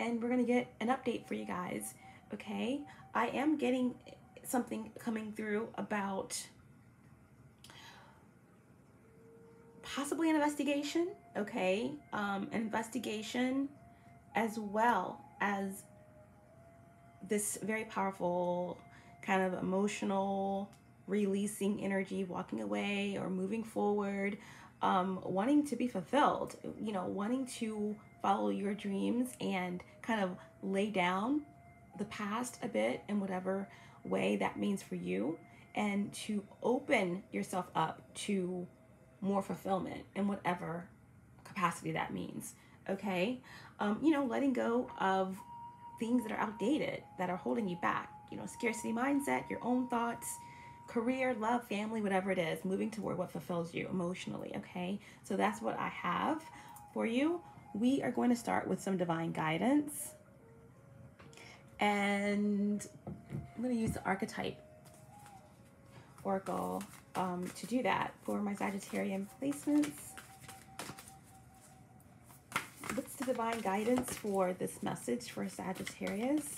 and we're going to get an update for you guys. Okay, I am getting something coming through about possibly an investigation. Okay, um, an investigation as well as this very powerful kind of emotional releasing energy, walking away or moving forward, um, wanting to be fulfilled, you know, wanting to follow your dreams and kind of lay down the past a bit in whatever way that means for you and to open yourself up to more fulfillment in whatever capacity that means. Okay. Um, you know, letting go of things that are outdated, that are holding you back. You know, scarcity mindset, your own thoughts, career, love, family, whatever it is, moving toward what fulfills you emotionally. Okay. So that's what I have for you. We are going to start with some divine guidance. And I'm going to use the archetype oracle um, to do that for my Sagittarian placements. What's the divine guidance for this message for Sagittarius?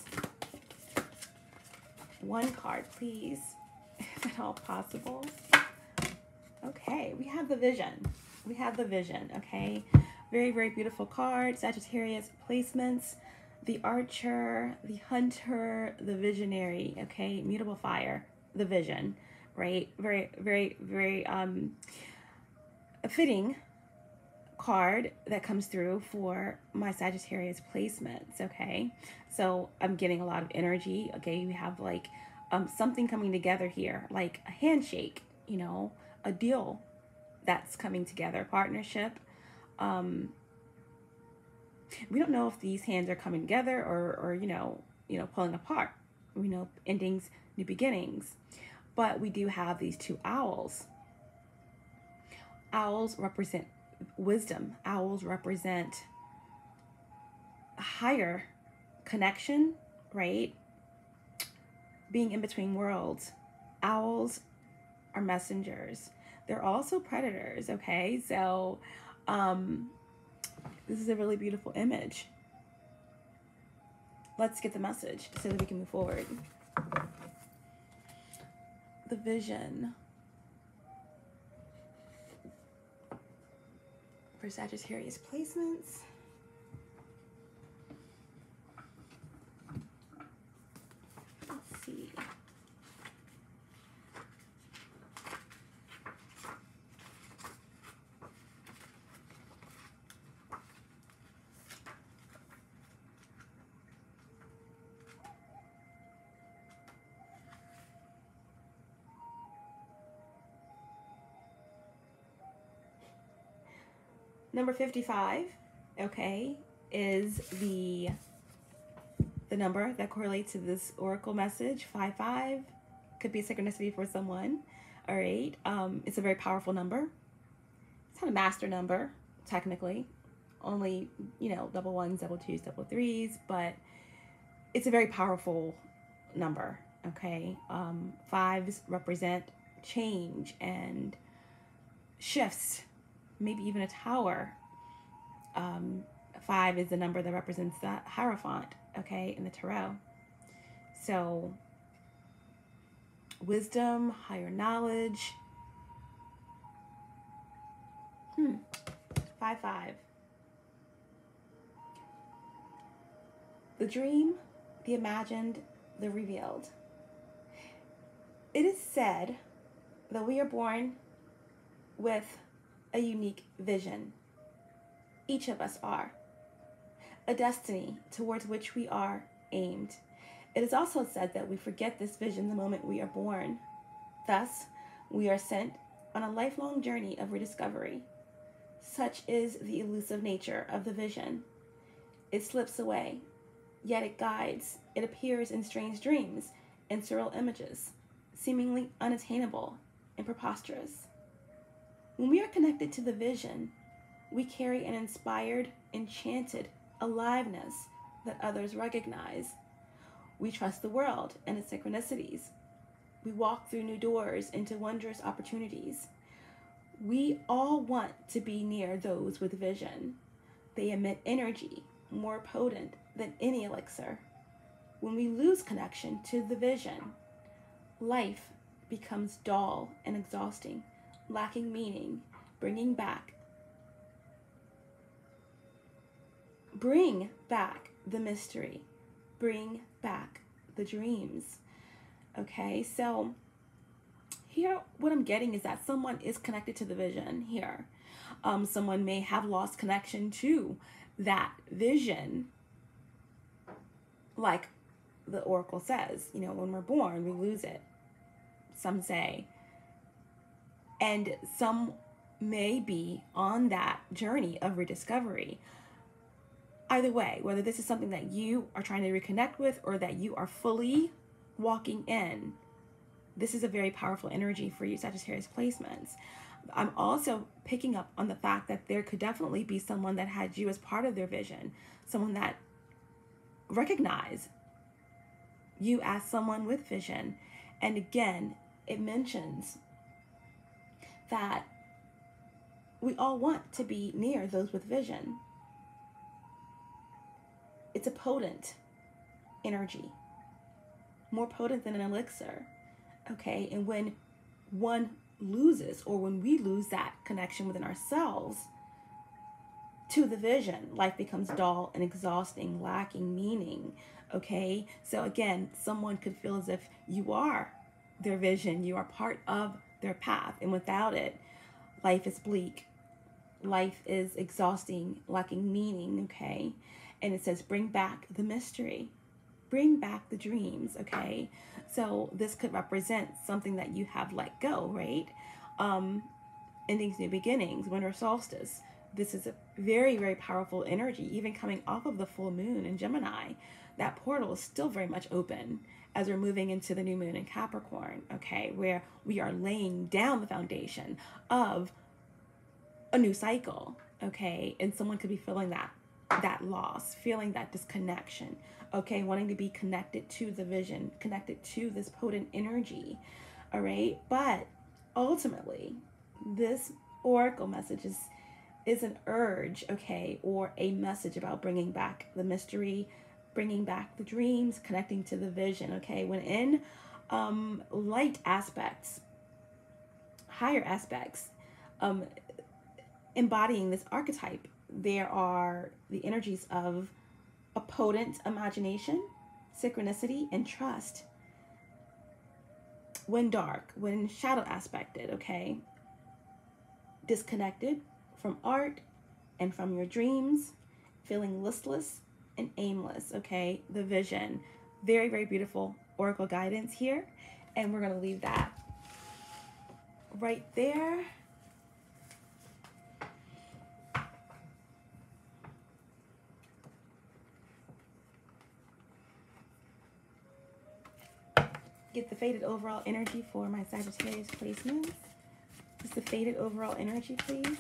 One card, please, if at all possible. Okay, we have the vision. We have the vision, okay? Very, very beautiful card. Sagittarius placements. The archer, the hunter, the visionary, okay? Mutable fire, the vision, right? Very, very, very um, a fitting card that comes through for my Sagittarius placements, okay? So I'm getting a lot of energy, okay? You have like um, something coming together here, like a handshake, you know, a deal that's coming together, partnership. Um, we don't know if these hands are coming together or, or you know, you know, pulling apart. We know endings, new beginnings. But we do have these two owls. Owls represent wisdom. Owls represent a higher connection, right? Being in between worlds. Owls are messengers. They're also predators, okay? So, um, this is a really beautiful image. Let's get the message so that we can move forward. The vision. for Sagittarius placements. Number 55, okay, is the the number that correlates to this oracle message. 55 could be a synchronicity for someone. All right. Um, it's a very powerful number. It's not a master number, technically. Only, you know, double ones, double twos, double threes, but it's a very powerful number. Okay. Um, fives represent change and shifts maybe even a tower. Um, five is the number that represents the Hierophant, okay, in the Tarot. So, wisdom, higher knowledge. Hmm. Five, five. The dream, the imagined, the revealed. It is said that we are born with a unique vision. Each of us are. A destiny towards which we are aimed. It is also said that we forget this vision the moment we are born. Thus, we are sent on a lifelong journey of rediscovery. Such is the elusive nature of the vision. It slips away, yet it guides. It appears in strange dreams and surreal images, seemingly unattainable and preposterous. When we are connected to the vision, we carry an inspired, enchanted aliveness that others recognize. We trust the world and its synchronicities. We walk through new doors into wondrous opportunities. We all want to be near those with vision. They emit energy more potent than any elixir. When we lose connection to the vision, life becomes dull and exhausting, lacking meaning, bringing back bring back the mystery, bring back the dreams. Okay, so here, what I'm getting is that someone is connected to the vision here. Um, someone may have lost connection to that vision, like the oracle says, you know, when we're born, we lose it. Some say. And some may be on that journey of rediscovery either way, whether this is something that you are trying to reconnect with or that you are fully walking in, this is a very powerful energy for you, Sagittarius placements. I'm also picking up on the fact that there could definitely be someone that had you as part of their vision, someone that recognize you as someone with vision. And again, it mentions that we all want to be near those with vision it's a potent energy, more potent than an elixir. Okay, and when one loses or when we lose that connection within ourselves to the vision, life becomes dull and exhausting, lacking meaning. Okay, so again, someone could feel as if you are their vision, you are part of their path, and without it, life is bleak, life is exhausting, lacking meaning. Okay, and it says bring back the mystery. Bring back the dreams okay? So this could represent something that you have let go right? Um endings new beginnings winter solstice this is a very very powerful energy even coming off of the full moon in gemini. That portal is still very much open as we're moving into the new moon in capricorn okay where we are laying down the foundation of a new cycle okay and someone could be feeling that that loss, feeling that disconnection, okay, wanting to be connected to the vision, connected to this potent energy, all right? But ultimately, this oracle message is is an urge, okay, or a message about bringing back the mystery, bringing back the dreams, connecting to the vision, okay? When in um, light aspects, higher aspects, um, embodying this archetype there are the energies of a potent imagination, synchronicity, and trust. When dark, when shadow aspected, okay? Disconnected from art and from your dreams, feeling listless and aimless, okay? The vision. Very, very beautiful oracle guidance here. And we're going to leave that right there. get the faded overall energy for my Sagittarius placements. Just the faded overall energy, please.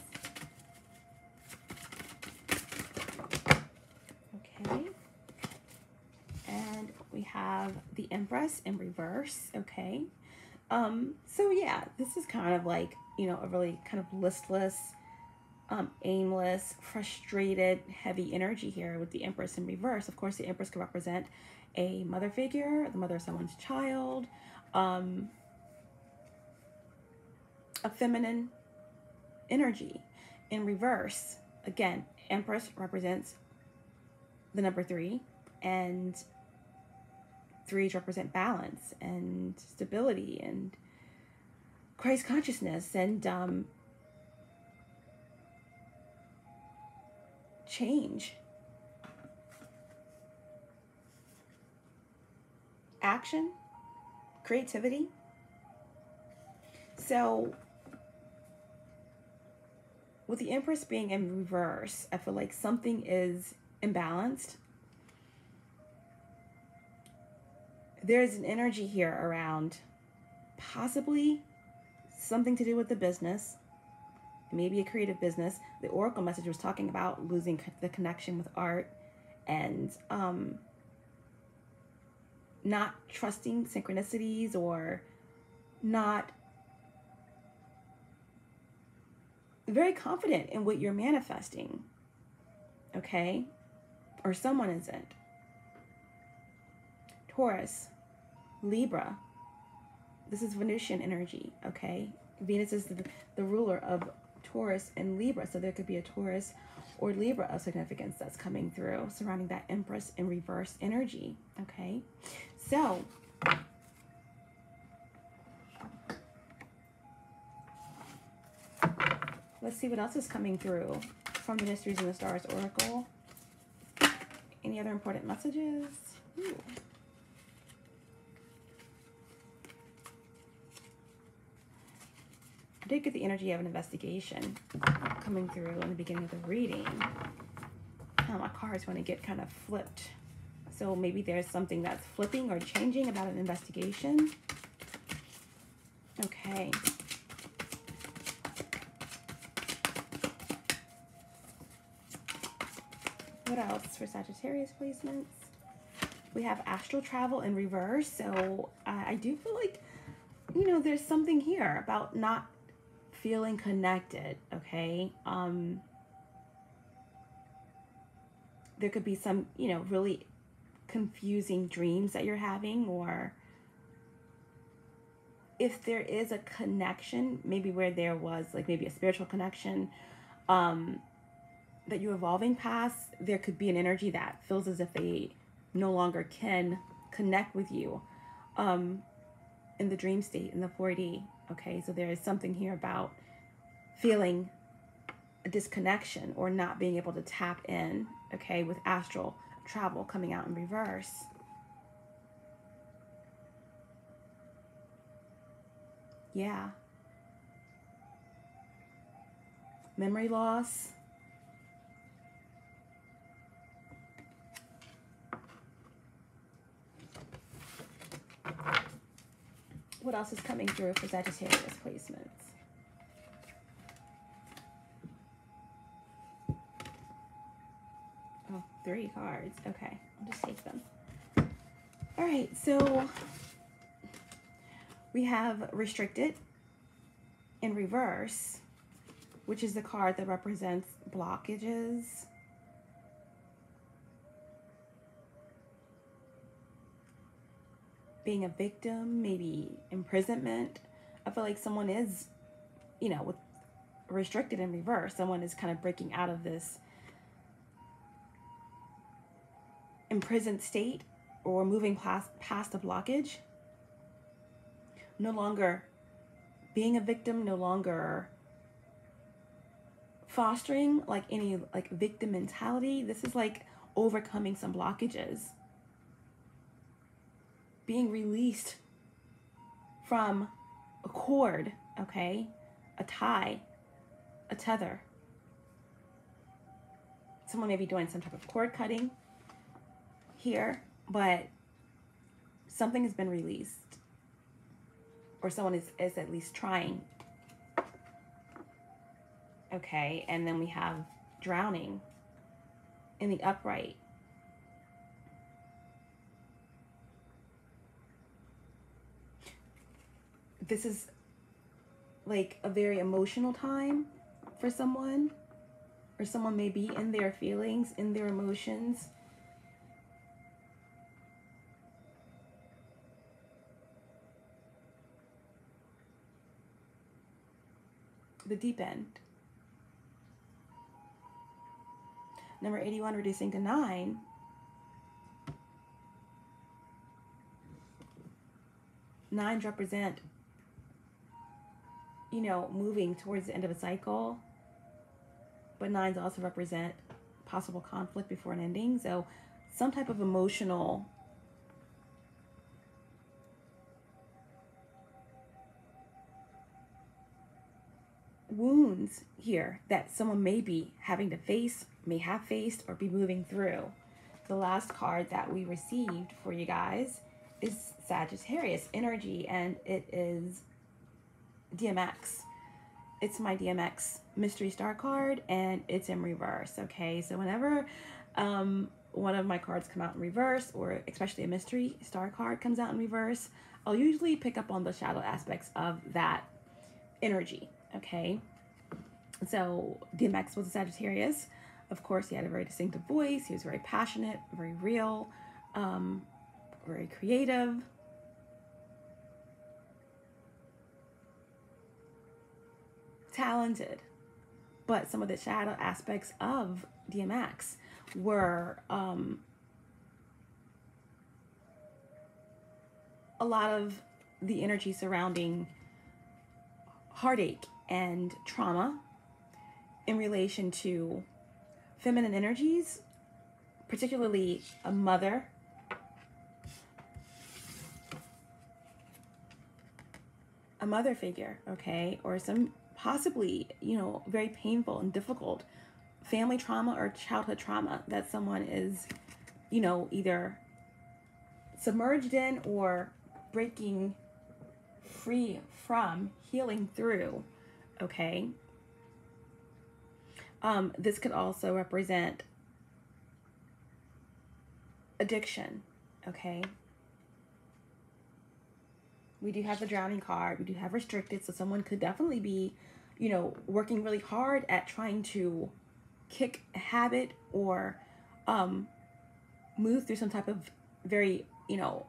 Okay. And we have the Empress in reverse, okay. Um, so yeah, this is kind of like, you know, a really kind of listless, um, aimless, frustrated, heavy energy here with the Empress in reverse. Of course, the Empress could represent a mother figure, the mother of someone's child, um, a feminine energy. In reverse, again, Empress represents the number three, and threes represent balance and stability and Christ consciousness and um, change action, creativity. So, with the Empress being in reverse, I feel like something is imbalanced. There's an energy here around possibly something to do with the business, maybe a creative business. The Oracle message was talking about losing the connection with art and um, not trusting synchronicities or not very confident in what you're manifesting. Okay? or someone isn't. Taurus, Libra. This is Venusian energy, okay? Venus is the, the ruler of Taurus and Libra, so there could be a Taurus or Libra of significance that's coming through surrounding that Empress in reverse energy, okay? So, let's see what else is coming through from the Mysteries and the Stars Oracle. Any other important messages? Ooh. Did get the energy of an investigation coming through in the beginning of the reading. Oh, my cards want to get kind of flipped. So maybe there's something that's flipping or changing about an investigation. Okay. What else for Sagittarius placements? We have astral travel in reverse. So I do feel like, you know, there's something here about not feeling connected, okay? Um, there could be some, you know, really confusing dreams that you're having or if there is a connection, maybe where there was like maybe a spiritual connection um, that you're evolving past, there could be an energy that feels as if they no longer can connect with you um, in the dream state, in the 4D. Okay, so there is something here about feeling a disconnection or not being able to tap in, okay, with astral travel coming out in reverse. Yeah. Memory loss. What else is coming through for Sagittarius placements? Oh, three cards. Okay, I'll just take them. All right, so we have restricted in reverse, which is the card that represents blockages. Being a victim, maybe imprisonment. I feel like someone is, you know, with restricted in reverse. Someone is kind of breaking out of this imprisoned state or moving past past a blockage. No longer being a victim, no longer fostering like any like victim mentality. This is like overcoming some blockages being released from a cord, okay? A tie, a tether. Someone may be doing some type of cord cutting here, but something has been released. Or someone is, is at least trying. Okay, and then we have drowning in the upright. This is like a very emotional time for someone or someone may be in their feelings, in their emotions. The deep end. Number 81, reducing to 9. Nines represent you know, moving towards the end of a cycle. But nines also represent possible conflict before an ending. So some type of emotional wounds here that someone may be having to face, may have faced, or be moving through. The last card that we received for you guys is Sagittarius energy, and it is DMX. It's my DMX mystery star card and it's in reverse. Okay, so whenever um, one of my cards come out in reverse, or especially a mystery star card comes out in reverse, I'll usually pick up on the shadow aspects of that energy. Okay, so DMX was a Sagittarius, Of course, he had a very distinctive voice. He was very passionate, very real, um, very creative. Talented. But some of the shadow aspects of DMX were um, a lot of the energy surrounding heartache and trauma in relation to feminine energies, particularly a mother. A mother figure, okay, or some possibly, you know, very painful and difficult family trauma or childhood trauma that someone is, you know, either submerged in or breaking free from, healing through, okay? Um, this could also represent addiction, okay? We do have the drowning card, we do have restricted, so someone could definitely be, you know, working really hard at trying to kick a habit or um, move through some type of very, you know,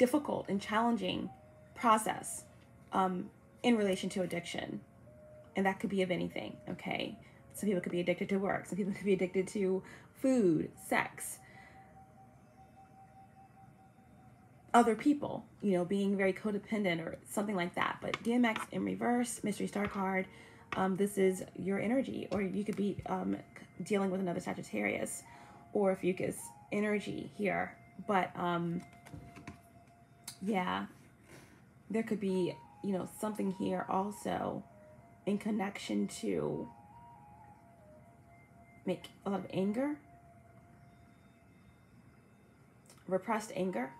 difficult and challenging process um, in relation to addiction. And that could be of anything, okay? Some people could be addicted to work, some people could be addicted to food, sex, other people, you know, being very codependent or something like that. But DMX in reverse, mystery star card, um, this is your energy, or you could be um, dealing with another Sagittarius or Fucus energy here. But um, yeah, there could be, you know, something here also in connection to make a lot of anger, repressed anger,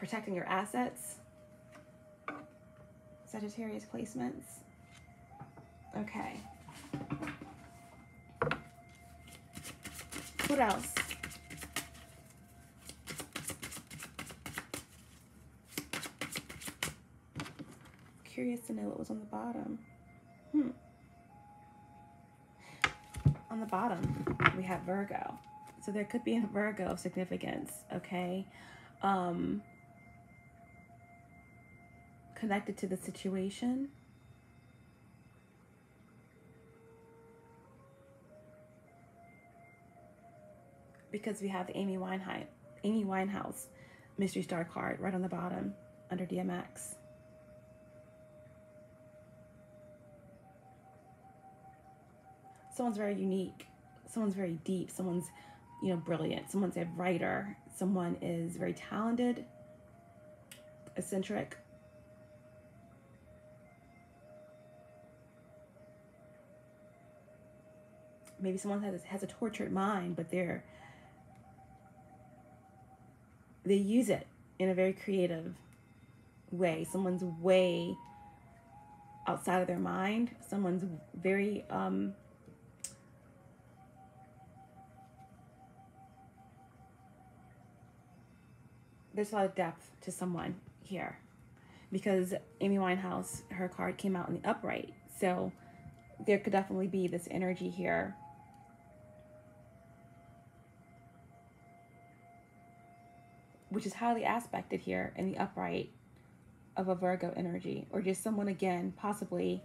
protecting your assets, Sagittarius placements. Okay. What else? curious to know what was on the bottom. Hmm. On the bottom, we have Virgo. So there could be a Virgo of significance, okay? Um, connected to the situation. Because we have Amy Winehouse, Amy Winehouse mystery star card right on the bottom under DMX. someone's very unique, someone's very deep, someone's, you know, brilliant, someone's a writer, someone is very talented, eccentric. Maybe someone has, has a tortured mind, but they're they use it in a very creative way. Someone's way outside of their mind. Someone's very um, there's a lot of depth to someone here because Amy Winehouse, her card came out in the upright. So there could definitely be this energy here. Which is highly aspected here in the upright of a Virgo energy, or just someone again, possibly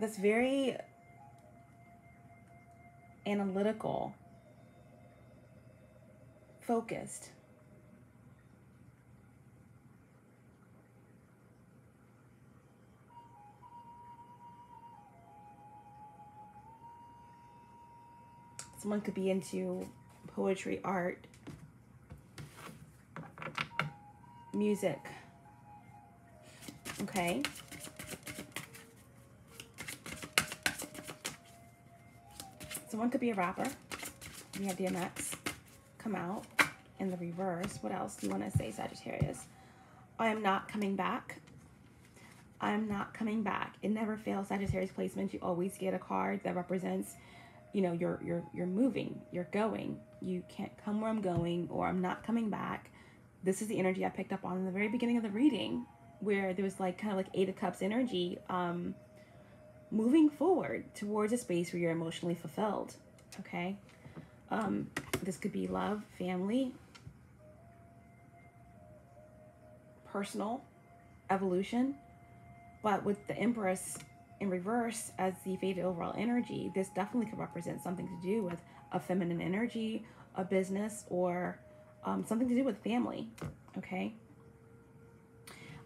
that's very analytical, focused. Someone could be into poetry, art, music. Okay. Someone could be a rapper. We have DMX come out in the reverse. What else do you want to say, Sagittarius? I am not coming back. I am not coming back. It never fails Sagittarius placement. You always get a card that represents, you know, you're you're you're moving, you're going. You can't come where I'm going, or I'm not coming back. this is the energy I picked up on in the very beginning of the reading, where there was like kind of like Eight of Cups energy, um, moving forward towards a space where you're emotionally fulfilled. Okay. Um, this could be love, family, personal evolution. But with the Empress in reverse as the faded overall energy, this definitely could represent something to do with a feminine energy, a business, or um, something to do with family. Okay.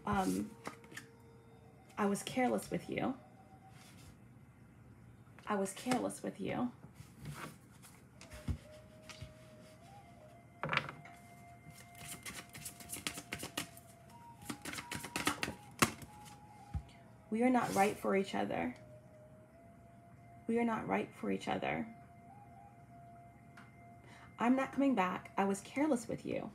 Um, I was careless with you. I was careless with you. We are not right for each other. We are not right for each other. I'm not coming back. I was careless with you.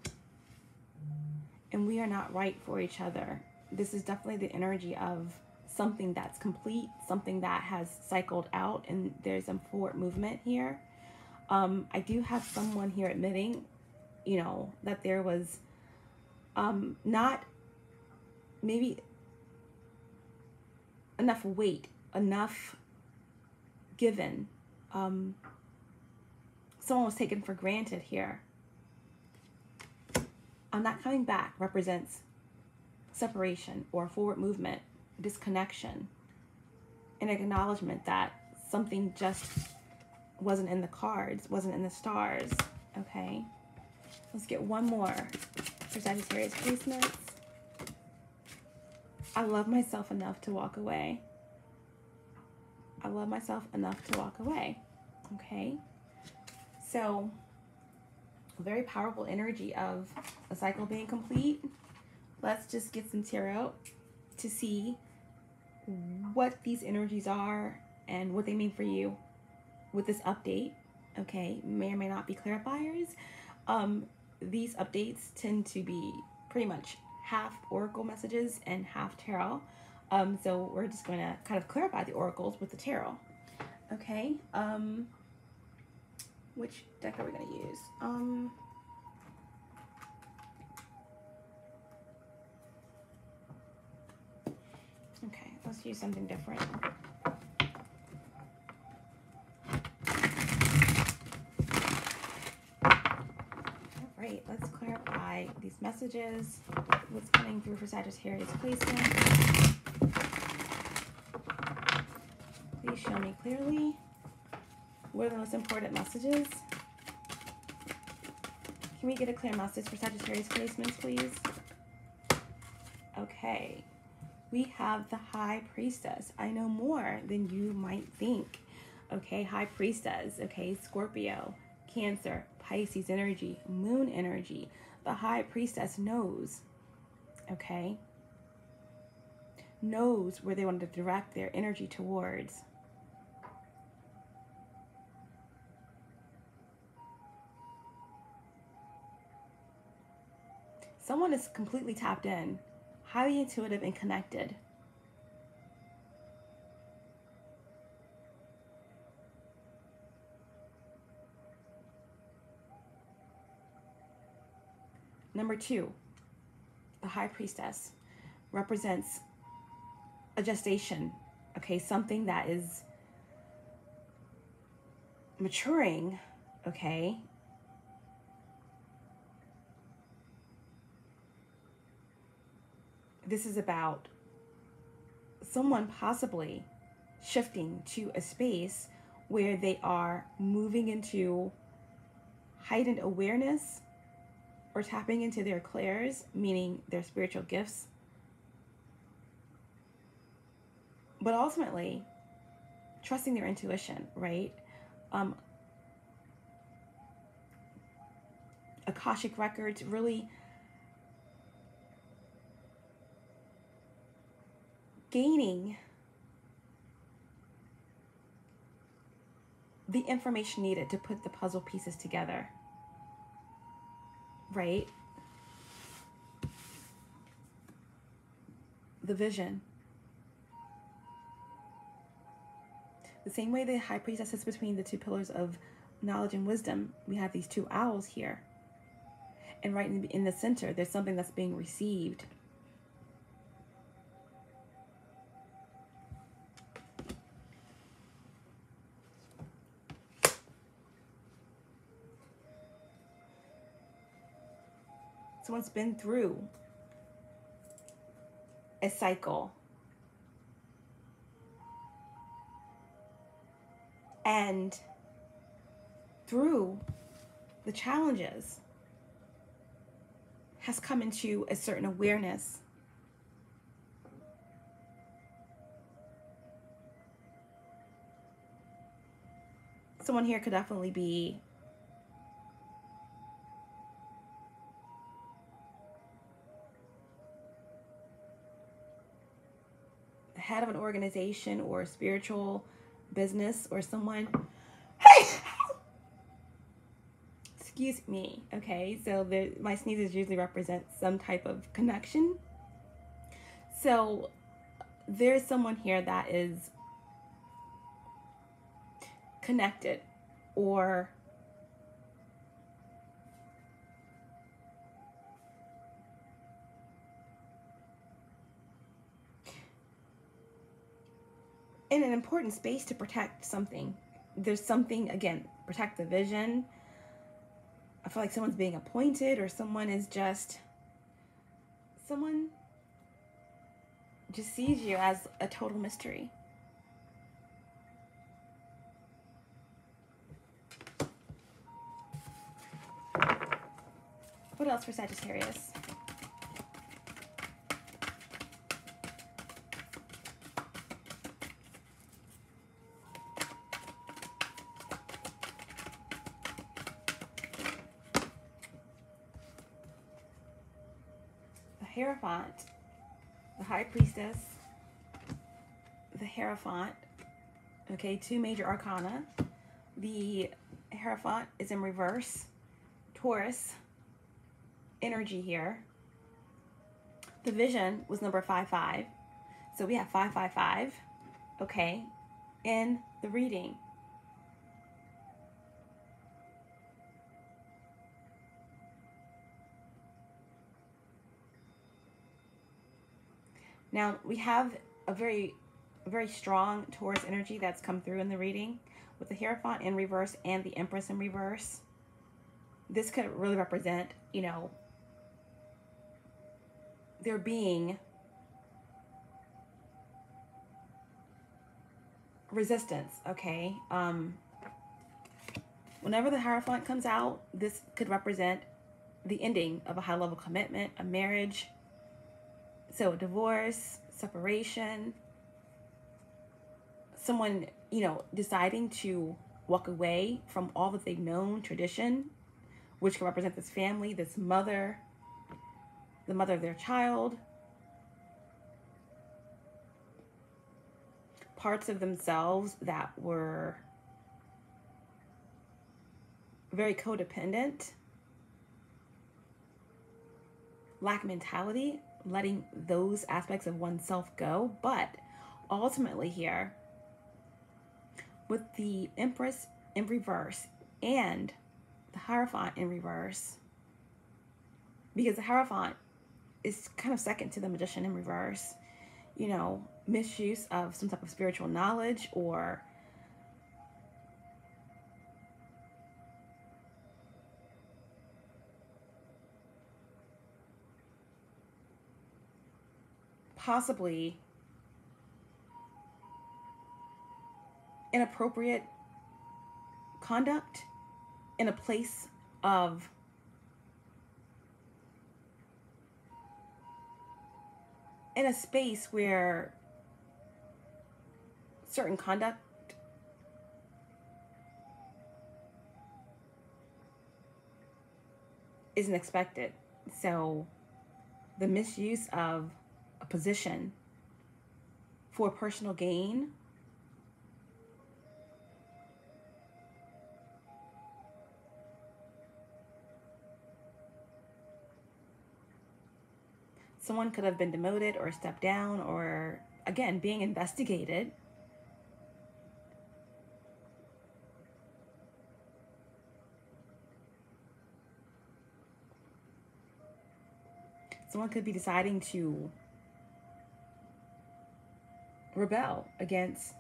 And we are not right for each other. This is definitely the energy of something that's complete, something that has cycled out, and there's a forward movement here. Um, I do have someone here admitting, you know, that there was um, not maybe enough weight, enough given. Um, someone was taken for granted here. I'm not coming back represents separation or forward movement, disconnection, an acknowledgement that something just wasn't in the cards, wasn't in the stars. Okay, let's get one more for Sagittarius placements. I love myself enough to walk away. I love myself enough to walk away. Okay. So, very powerful energy of a cycle being complete. Let's just get some tarot to see what these energies are and what they mean for you with this update. Okay, may or may not be clarifiers. Um, these updates tend to be pretty much half oracle messages and half tarot. Um, so we're just going to kind of clarify the oracles with the tarot. Okay. Um, which deck are we going to use? Um, okay, let's use something different. right, let's these messages. What's coming through for Sagittarius placement? Please show me clearly. What are the most important messages? Can we get a clear message for Sagittarius placements, please? Okay. We have the High Priestess. I know more than you might think. Okay, High Priestess. Okay, Scorpio, Cancer, Pisces energy, moon energy. The high priestess knows, okay? Knows where they want to direct their energy towards. Someone is completely tapped in, highly intuitive and connected. Number two, the high priestess represents a gestation, okay, something that is maturing, okay. This is about someone possibly shifting to a space where they are moving into heightened awareness or tapping into their clairs, meaning their spiritual gifts. But ultimately, trusting their intuition, right? Um, Akashic records really gaining the information needed to put the puzzle pieces together right? The vision. The same way the high priestess sits between the two pillars of knowledge and wisdom, we have these two owls here. And right in, in the center, there's something that's being received. Someone's been through a cycle. And through the challenges has come into a certain awareness. Someone here could definitely be head of an organization or a spiritual business or someone. Excuse me okay so the, my sneezes usually represent some type of connection. So there's someone here that is connected or in an important space to protect something. There's something, again, protect the vision. I feel like someone's being appointed or someone is just, someone just sees you as a total mystery. What else for Sagittarius? Hierophant, the High Priestess, the Hierophant, okay, two major arcana. The Hierophant is in reverse, Taurus energy here. The vision was number 55. So we have 555, okay, in the reading. Now we have a very, very strong Taurus energy that's come through in the reading with the Hierophant in reverse and the Empress in reverse. This could really represent, you know, there being resistance, okay? Um, whenever the Hierophant comes out, this could represent the ending of a high level commitment, a marriage, so divorce, separation, someone, you know, deciding to walk away from all that they've known, tradition, which can represent this family, this mother, the mother of their child, parts of themselves that were very codependent, lack mentality, letting those aspects of oneself go. But ultimately, here, with the Empress in reverse and the Hierophant in reverse, because the Hierophant is kind of second to the Magician in reverse, you know, misuse of some type of spiritual knowledge or possibly inappropriate conduct in a place of in a space where certain conduct isn't expected. So the misuse of position for personal gain someone could have been demoted or stepped down or again being investigated. Someone could be deciding to rebel against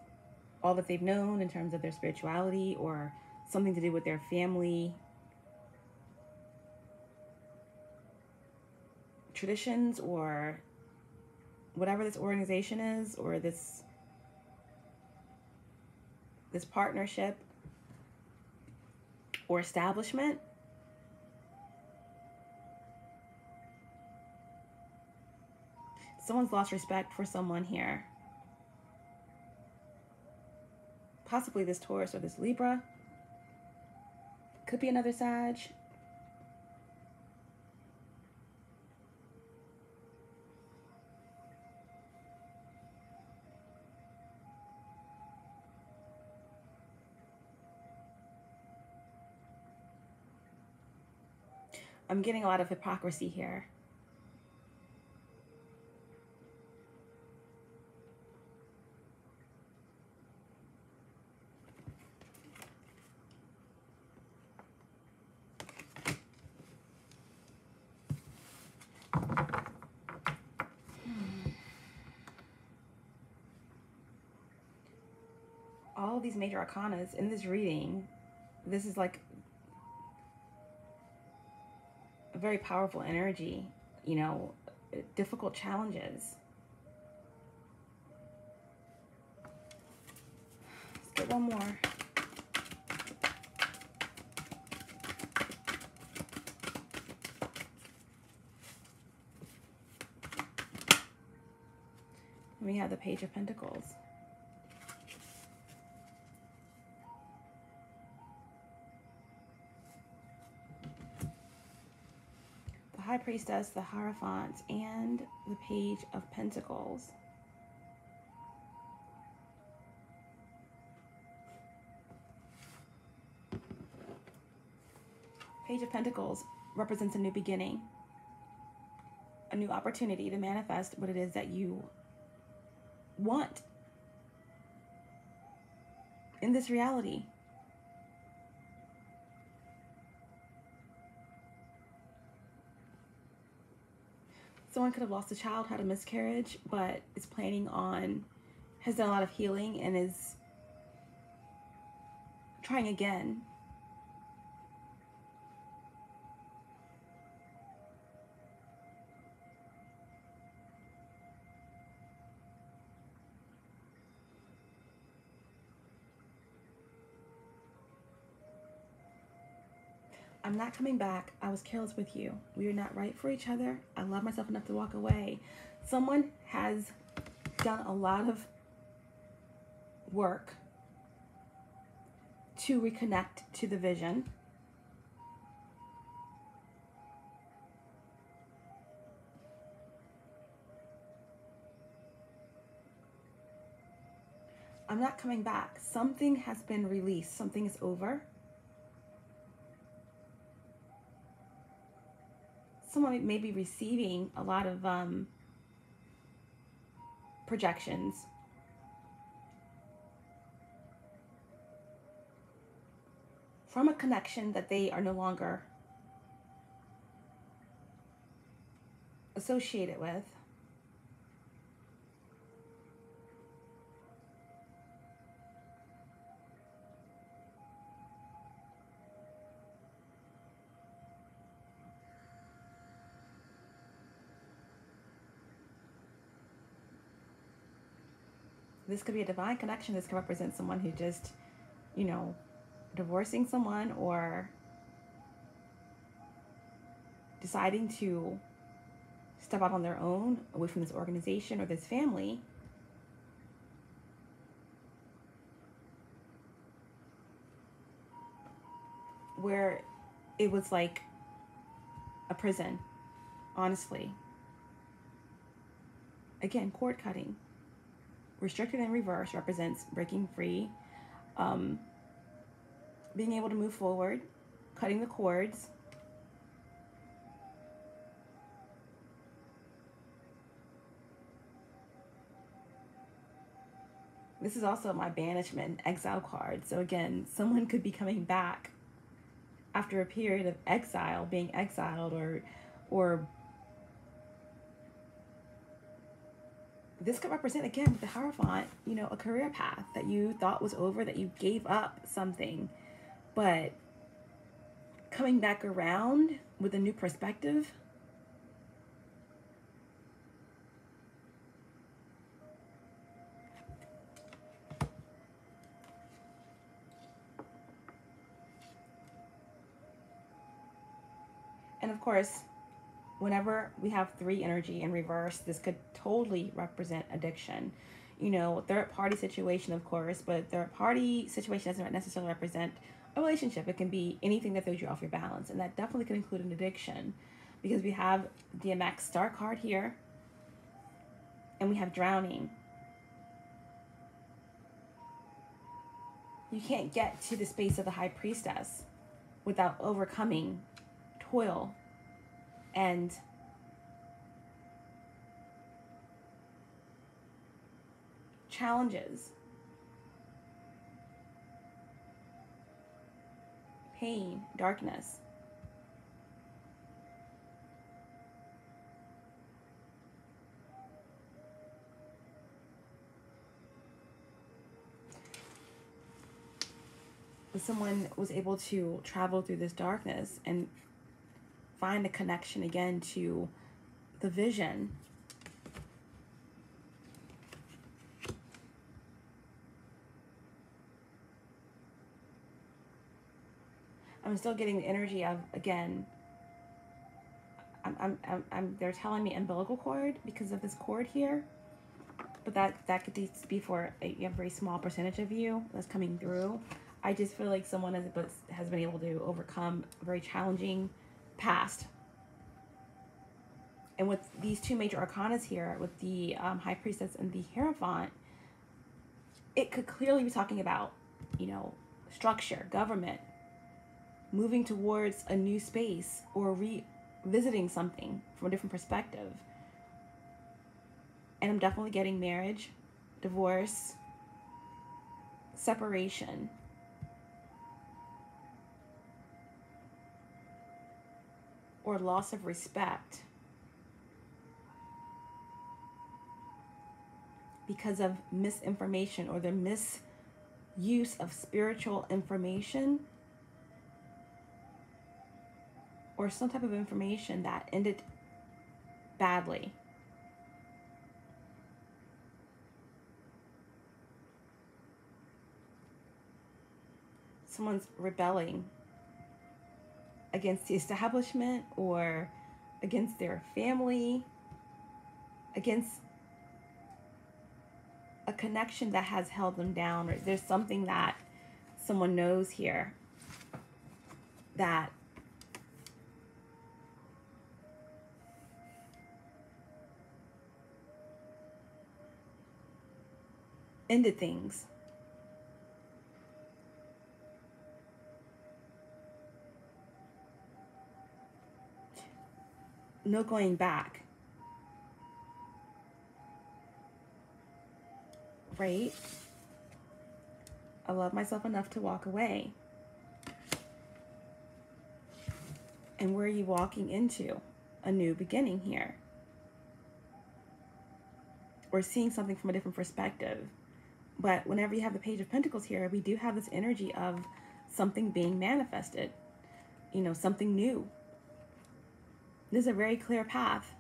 all that they've known in terms of their spirituality or something to do with their family traditions or whatever this organization is or this this partnership or establishment. Someone's lost respect for someone here possibly this Taurus or this Libra could be another Sag I'm getting a lot of hypocrisy here. all these major arcanas in this reading, this is like a very powerful energy, you know, difficult challenges. Let's get one more. We have the Page of Pentacles. Priestess, the Hierophant, and the Page of Pentacles. Page of Pentacles represents a new beginning, a new opportunity to manifest what it is that you want in this reality. Someone could have lost a child, had a miscarriage, but is planning on, has done a lot of healing and is trying again. I'm not coming back. I was careless with you. We are not right for each other. I love myself enough to walk away. Someone has done a lot of work to reconnect to the vision. I'm not coming back. Something has been released. Something is over. Someone may be receiving a lot of um, projections. From a connection that they are no longer associated with. This could be a divine connection. This can represent someone who just, you know, divorcing someone or deciding to step out on their own away from this organization or this family. Where it was like a prison, honestly. Again, cord cutting. Restricted in reverse represents breaking free, um, being able to move forward, cutting the cords. This is also my banishment exile card. So again, someone could be coming back after a period of exile, being exiled or or this could represent again the Hierophant, you know, a career path that you thought was over, that you gave up something, but coming back around with a new perspective. And of course, whenever we have three energy in reverse, this could totally represent addiction. You know, third party situation, of course, but third party situation doesn't necessarily represent a relationship. It can be anything that throws you off your balance, and that definitely can include an addiction because we have the Max Star card here, and we have drowning. You can't get to the space of the High Priestess without overcoming toil and challenges, pain, darkness. someone was able to travel through this darkness and find a connection again to the vision. I'm still getting the energy of again. I'm, I'm, I'm, I'm they're telling me umbilical cord because of this cord here, but that that could be for a, a very small percentage of you that's coming through. I just feel like someone has has been able to overcome very challenging past. And with these two major arcanas here, with the um, High Priestess and the Hierophant, it could clearly be talking about, you know, structure, government, moving towards a new space or revisiting something from a different perspective. And I'm definitely getting marriage, divorce, separation, or loss of respect because of misinformation or the misuse of spiritual information or some type of information that ended badly. Someone's rebelling against the establishment or against their family, against a connection that has held them down, or there's something that someone knows here that ended things. No going back. Right? I love myself enough to walk away. And where are you walking into? A new beginning here. Or seeing something from a different perspective. But whenever you have the Page of Pentacles here, we do have this energy of something being manifested. You know, something new there's a very clear path.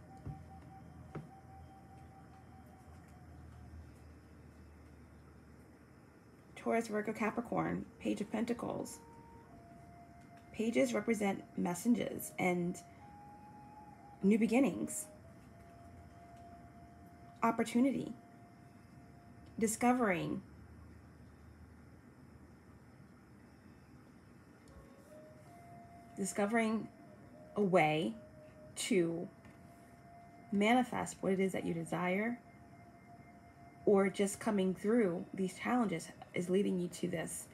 Taurus, Virgo, Capricorn, Page of Pentacles. Pages represent messages and new beginnings, opportunity, discovering, discovering a way to manifest what it is that you desire or just coming through these challenges is leading you to this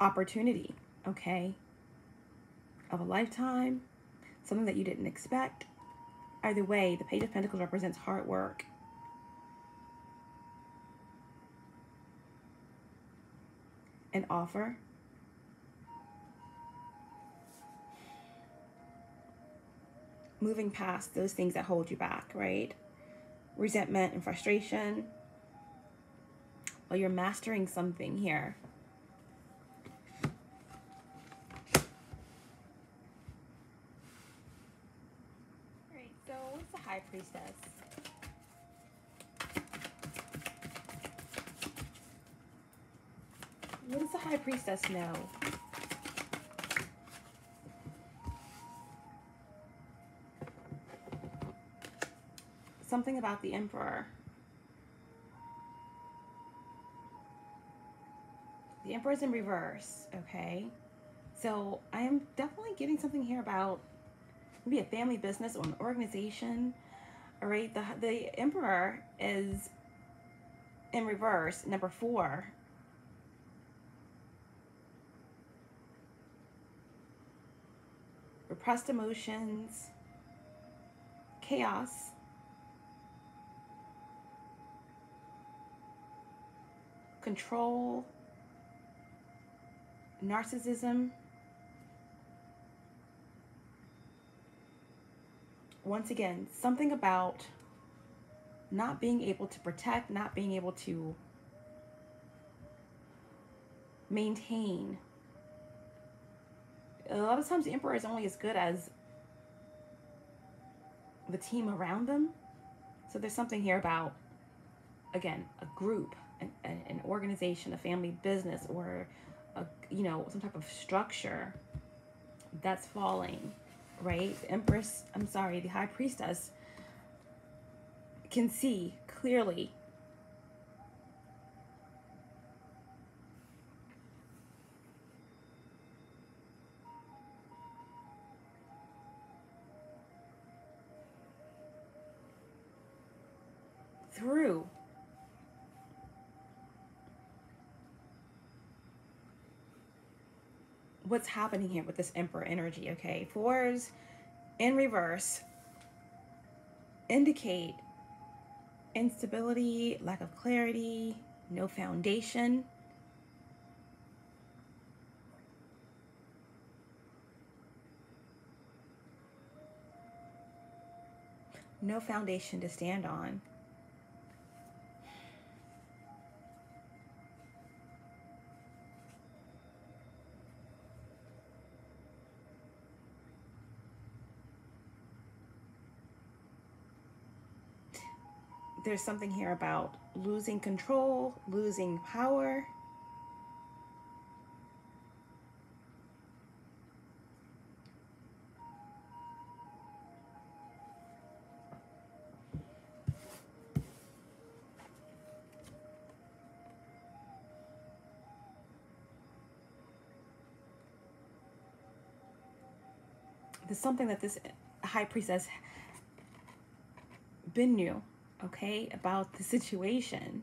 opportunity, okay, of a lifetime, something that you didn't expect. Either way, the Page of Pentacles represents hard work. An offer moving past those things that hold you back, right? resentment and frustration Well, you're mastering something here. So what's the High Priestess? What does the High Priestess know? Something about the Emperor. The Emperor's in reverse, okay? So I am definitely getting something here about maybe a family business or an organization. All right, the, the Emperor is in reverse, number four. Repressed emotions, chaos, control, narcissism. Once again, something about not being able to protect, not being able to maintain. A lot of times the emperor is only as good as the team around them. So there's something here about, again, a group, an, an organization, a family business, or a, you know, some type of structure that's falling, right? The Empress, I'm sorry, the High Priestess can see clearly what's happening here with this emperor energy, okay? Fours in reverse indicate instability, lack of clarity, no foundation. No foundation to stand on. There's something here about losing control, losing power. There's something that this high priestess been knew okay, about the situation.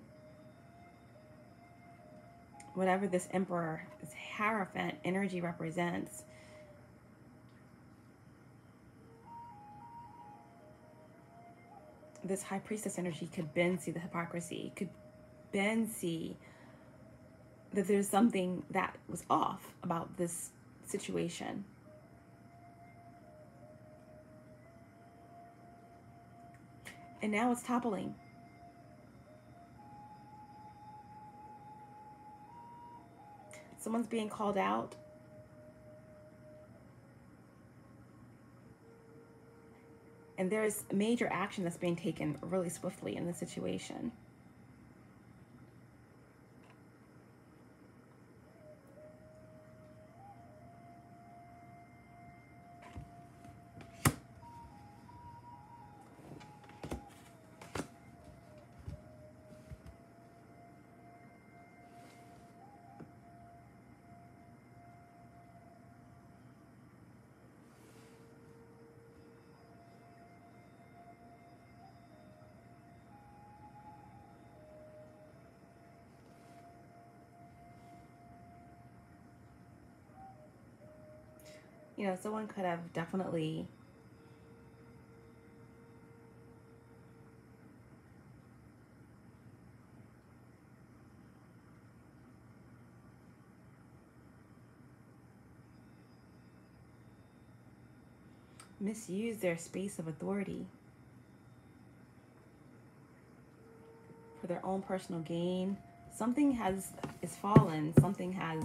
Whatever this emperor, this Hierophant energy represents. This high priestess energy could bend see the hypocrisy, could bend see that there's something that was off about this situation. And now it's toppling. Someone's being called out. And there's major action that's being taken really swiftly in the situation. You know, someone could have definitely misuse their space of authority. For their own personal gain. Something has is fallen. Something has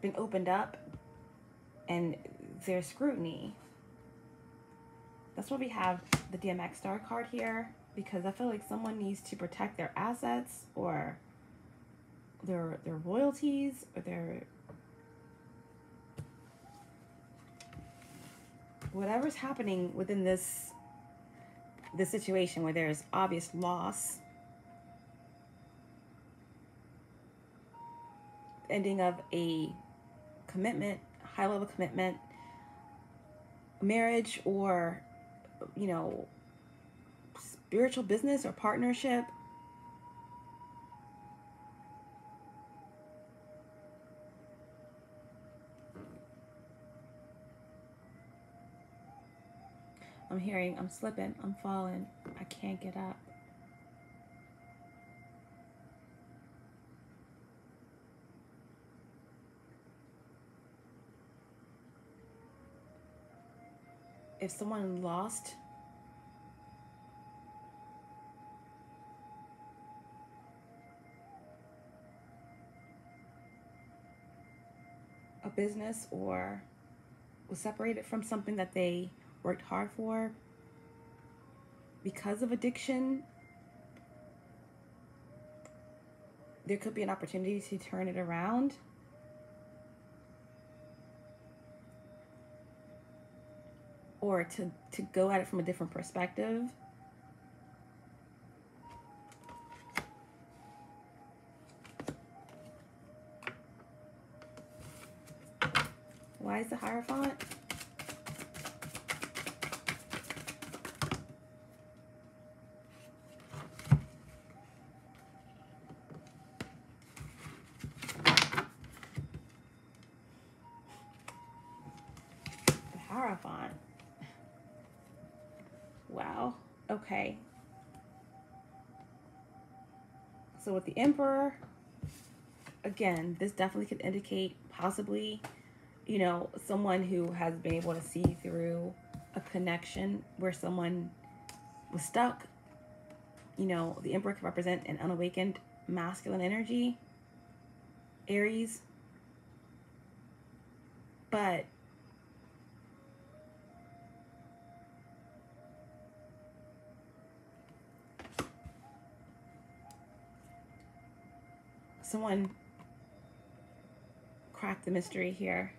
been opened up and there's scrutiny. That's why we have the DMX star card here because I feel like someone needs to protect their assets or their their royalties or their whatever's happening within this this situation where there's obvious loss ending of a commitment high level commitment marriage or you know spiritual business or partnership I'm hearing, I'm slipping, I'm falling, I can't get up. If someone lost a business or was separated from something that they worked hard for because of addiction, there could be an opportunity to turn it around. Or to, to go at it from a different perspective. Why is the Hierophant? Okay. So with the Emperor, again, this definitely could indicate possibly, you know, someone who has been able to see through a connection where someone was stuck. You know, the Emperor could represent an unawakened masculine energy, Aries. But someone crack the mystery here.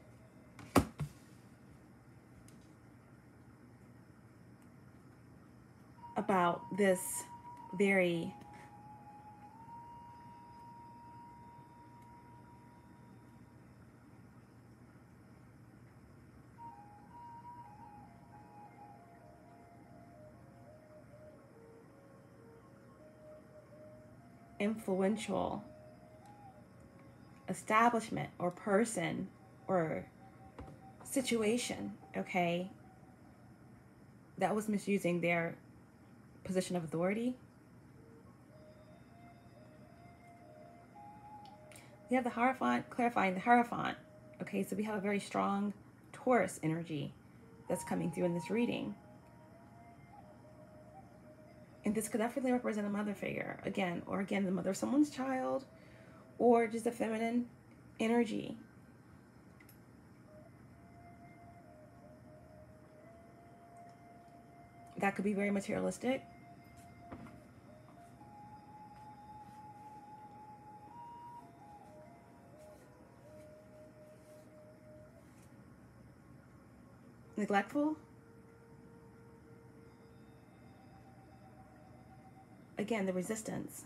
About this very influential establishment or person or situation, okay, that was misusing their position of authority. We have the Hierophant clarifying the Hierophant. Okay, so we have a very strong Taurus energy that's coming through in this reading. And this could definitely represent a mother figure, again, or again, the mother of someone's child, or just a feminine energy. That could be very materialistic. Neglectful. Again, the resistance.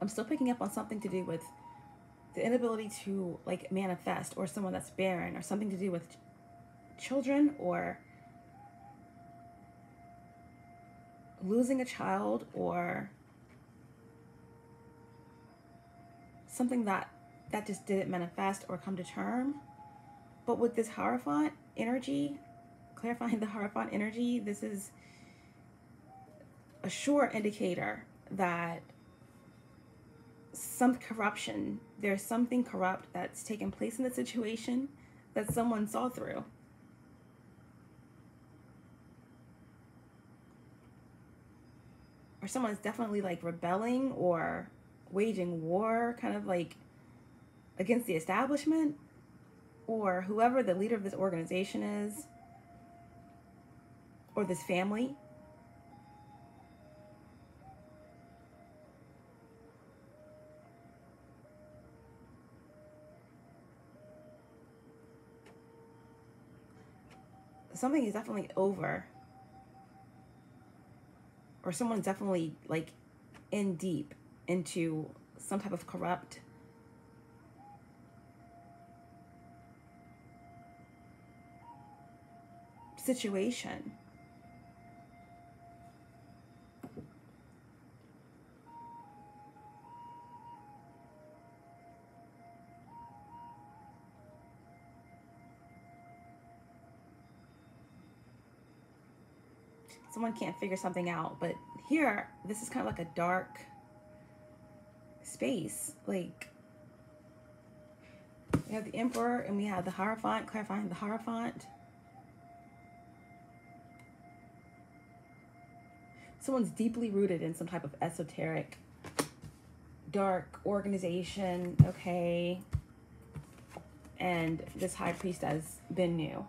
I'm still picking up on something to do with the inability to like manifest or someone that's barren or something to do with children or losing a child or something that that just didn't manifest or come to term. But with this hierophant energy clarifying the hierophant energy this is a sure indicator that some corruption. There's something corrupt that's taken place in the situation that someone saw through. Or someone's definitely like rebelling or waging war, kind of like against the establishment or whoever the leader of this organization is or this family. Something is definitely over. Or someone's definitely like in deep into some type of corrupt situation. Someone can't figure something out, but here, this is kind of like a dark space. Like, we have the Emperor and we have the Hierophant, clarifying the Hierophant. someone's deeply rooted in some type of esoteric dark organization okay and this high priest has been new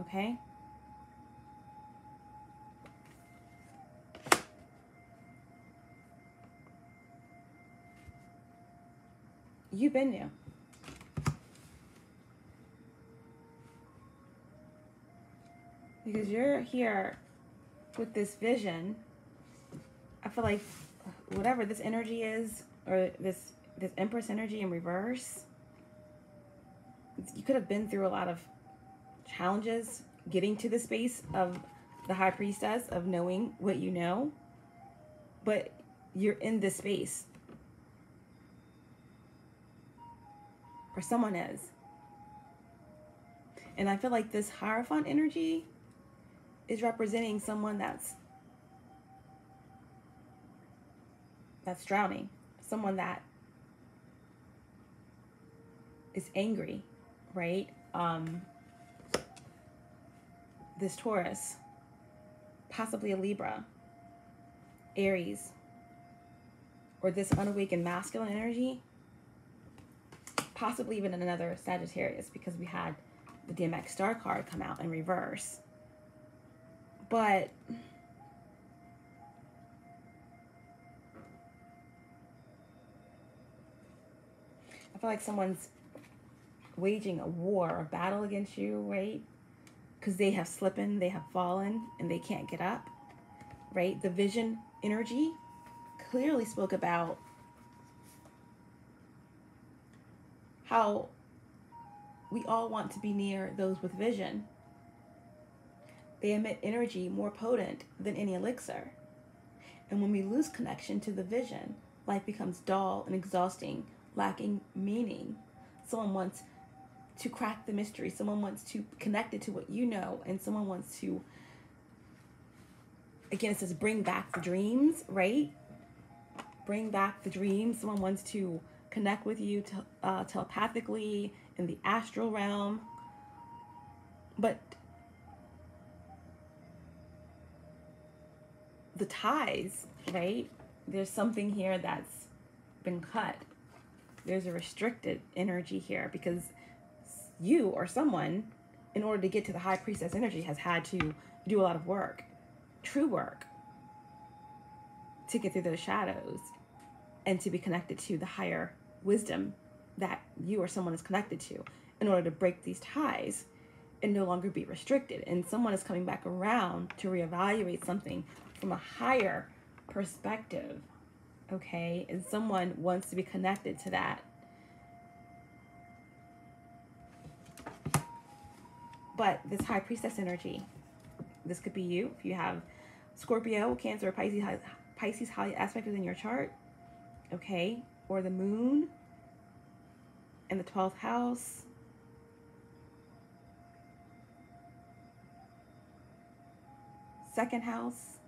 okay you've been new because you're here with this vision, I feel like whatever this energy is, or this this Empress energy in reverse, you could have been through a lot of challenges getting to the space of the High Priestess of knowing what you know, but you're in this space. Or someone is. And I feel like this Hierophant energy is representing someone that's that's drowning, someone that is angry, right? Um, this Taurus, possibly a Libra, Aries, or this unawakened masculine energy, possibly even another Sagittarius because we had the DMX star card come out in reverse. But I feel like someone's waging a war, a battle against you, right? Because they have slipping, they have fallen, and they can't get up, right? The vision energy clearly spoke about how we all want to be near those with vision. They emit energy more potent than any elixir. And when we lose connection to the vision, life becomes dull and exhausting, lacking meaning. Someone wants to crack the mystery, someone wants to connect it to what you know, and someone wants to, again, it says bring back the dreams, right? Bring back the dreams. Someone wants to connect with you to, uh, telepathically in the astral realm. But the ties, right? There's something here that's been cut. There's a restricted energy here because you or someone, in order to get to the high priestess energy, has had to do a lot of work, true work, to get through those shadows and to be connected to the higher wisdom that you or someone is connected to in order to break these ties and no longer be restricted. And someone is coming back around to reevaluate something from a higher perspective, okay? And someone wants to be connected to that. But this high priestess energy, this could be you. If you have Scorpio, Cancer, Pisces, Pisces highly aspect in your chart, okay? Or the moon in the 12th house. Second house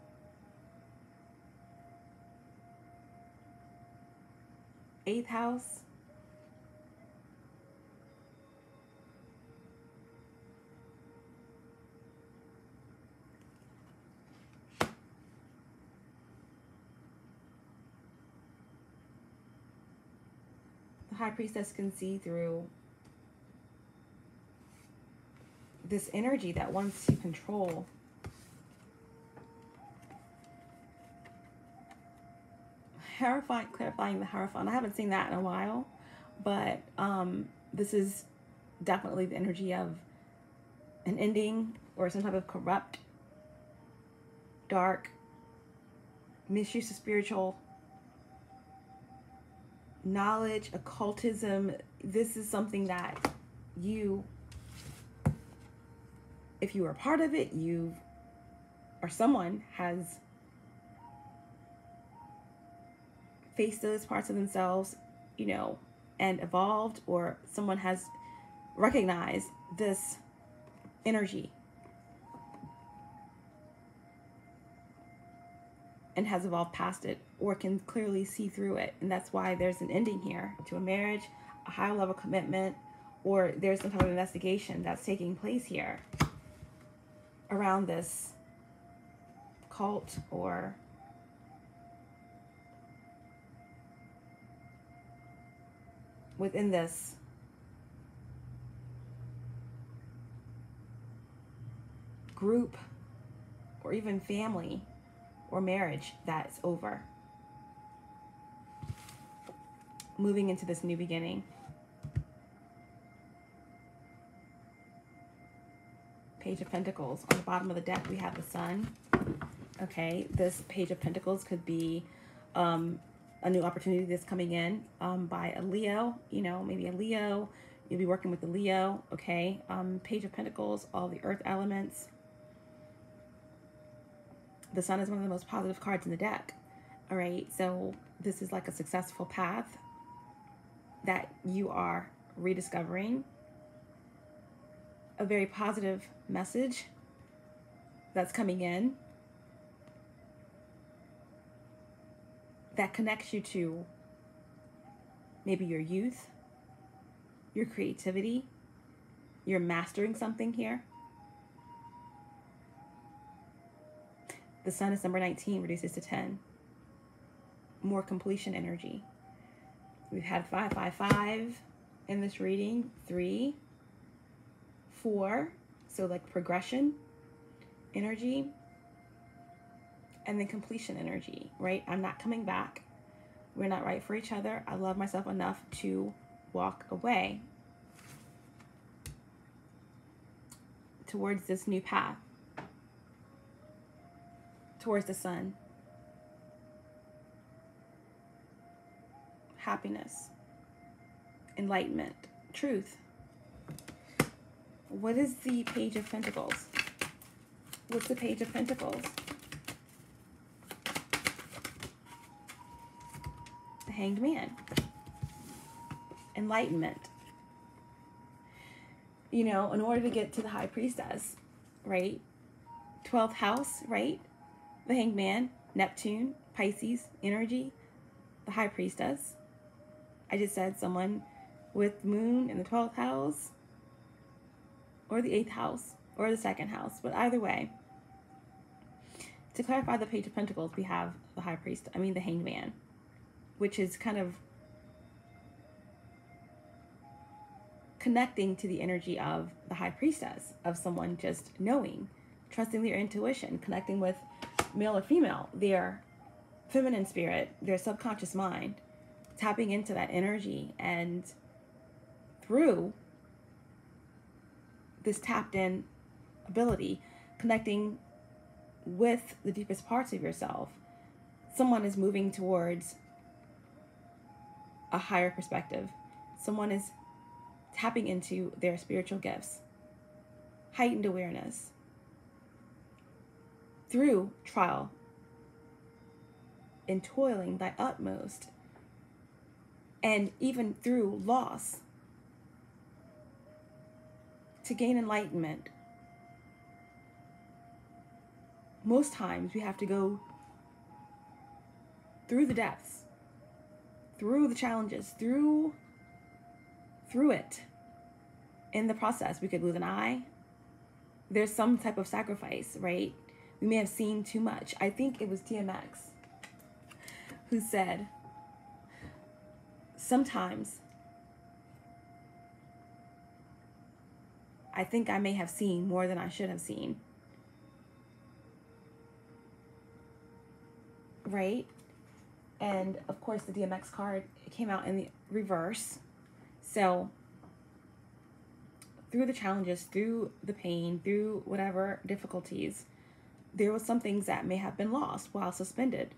eighth house. High priestess can see through this energy that wants to control Hierophant, clarifying the Hierophant. I haven't seen that in a while, but um, this is definitely the energy of an ending or some type of corrupt, dark, misuse of spiritual knowledge, occultism. This is something that you, if you are part of it, you or someone has faced those parts of themselves, you know, and evolved, or someone has recognized this energy and has evolved past it or can clearly see through it. And that's why there's an ending here to a marriage, a higher level commitment, or there's some type of investigation that's taking place here around this cult or within this group or even family or marriage that's over. Moving into this new beginning. Page of Pentacles. On the bottom of the deck, we have the Sun. Okay, this Page of Pentacles could be um, a new opportunity that's coming in um, by a Leo, you know, maybe a Leo. You'll be working with the Leo, okay? Um, Page of Pentacles, all the earth elements. The sun is one of the most positive cards in the deck, all right? So this is like a successful path that you are rediscovering. A very positive message that's coming in that connects you to maybe your youth, your creativity, you're mastering something here. The sun is number 19, reduces to 10. More completion energy. We've had 555 in this reading, 3, 4, so like progression energy, and then completion energy, right? I'm not coming back. We're not right for each other. I love myself enough to walk away towards this new path, towards the sun. Happiness, enlightenment, truth. What is the Page of Pentacles? What's the Page of Pentacles? The Hanged man. Enlightenment. You know, in order to get to the high priestess, right? 12th house, right? The hanged man, Neptune, Pisces, energy, the high priestess. I just said someone with moon in the 12th house or the 8th house or the second house, but either way. To clarify the Page of Pentacles, we have the High Priest, I mean the Hanged Man which is kind of connecting to the energy of the high priestess, of someone just knowing, trusting their intuition, connecting with male or female, their feminine spirit, their subconscious mind, tapping into that energy and through this tapped in ability, connecting with the deepest parts of yourself, someone is moving towards a higher perspective. Someone is tapping into their spiritual gifts, heightened awareness through trial and toiling thy utmost, and even through loss to gain enlightenment. Most times we have to go through the depths through the challenges, through through it. In the process, we could lose an eye. There's some type of sacrifice, right? We may have seen too much. I think it was DMX who said, sometimes I think I may have seen more than I should have seen. Right? And of course, the DMX card came out in the reverse. So, through the challenges, through the pain, through whatever difficulties, there was some things that may have been lost while suspended,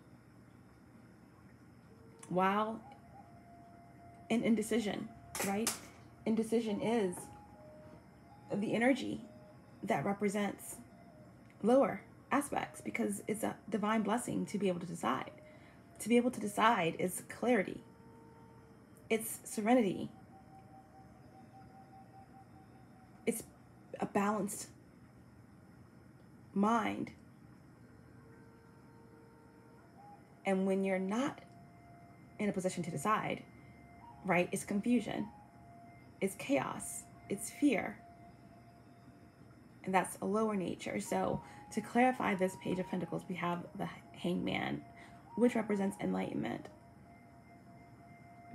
while in indecision, right? Indecision is the energy that represents lower aspects because it's a divine blessing to be able to decide. To be able to decide is clarity, it's serenity, it's a balanced mind. And when you're not in a position to decide, right, it's confusion, it's chaos, it's fear. And that's a lower nature. So, to clarify this Page of Pentacles, we have the Hangman, which represents enlightenment.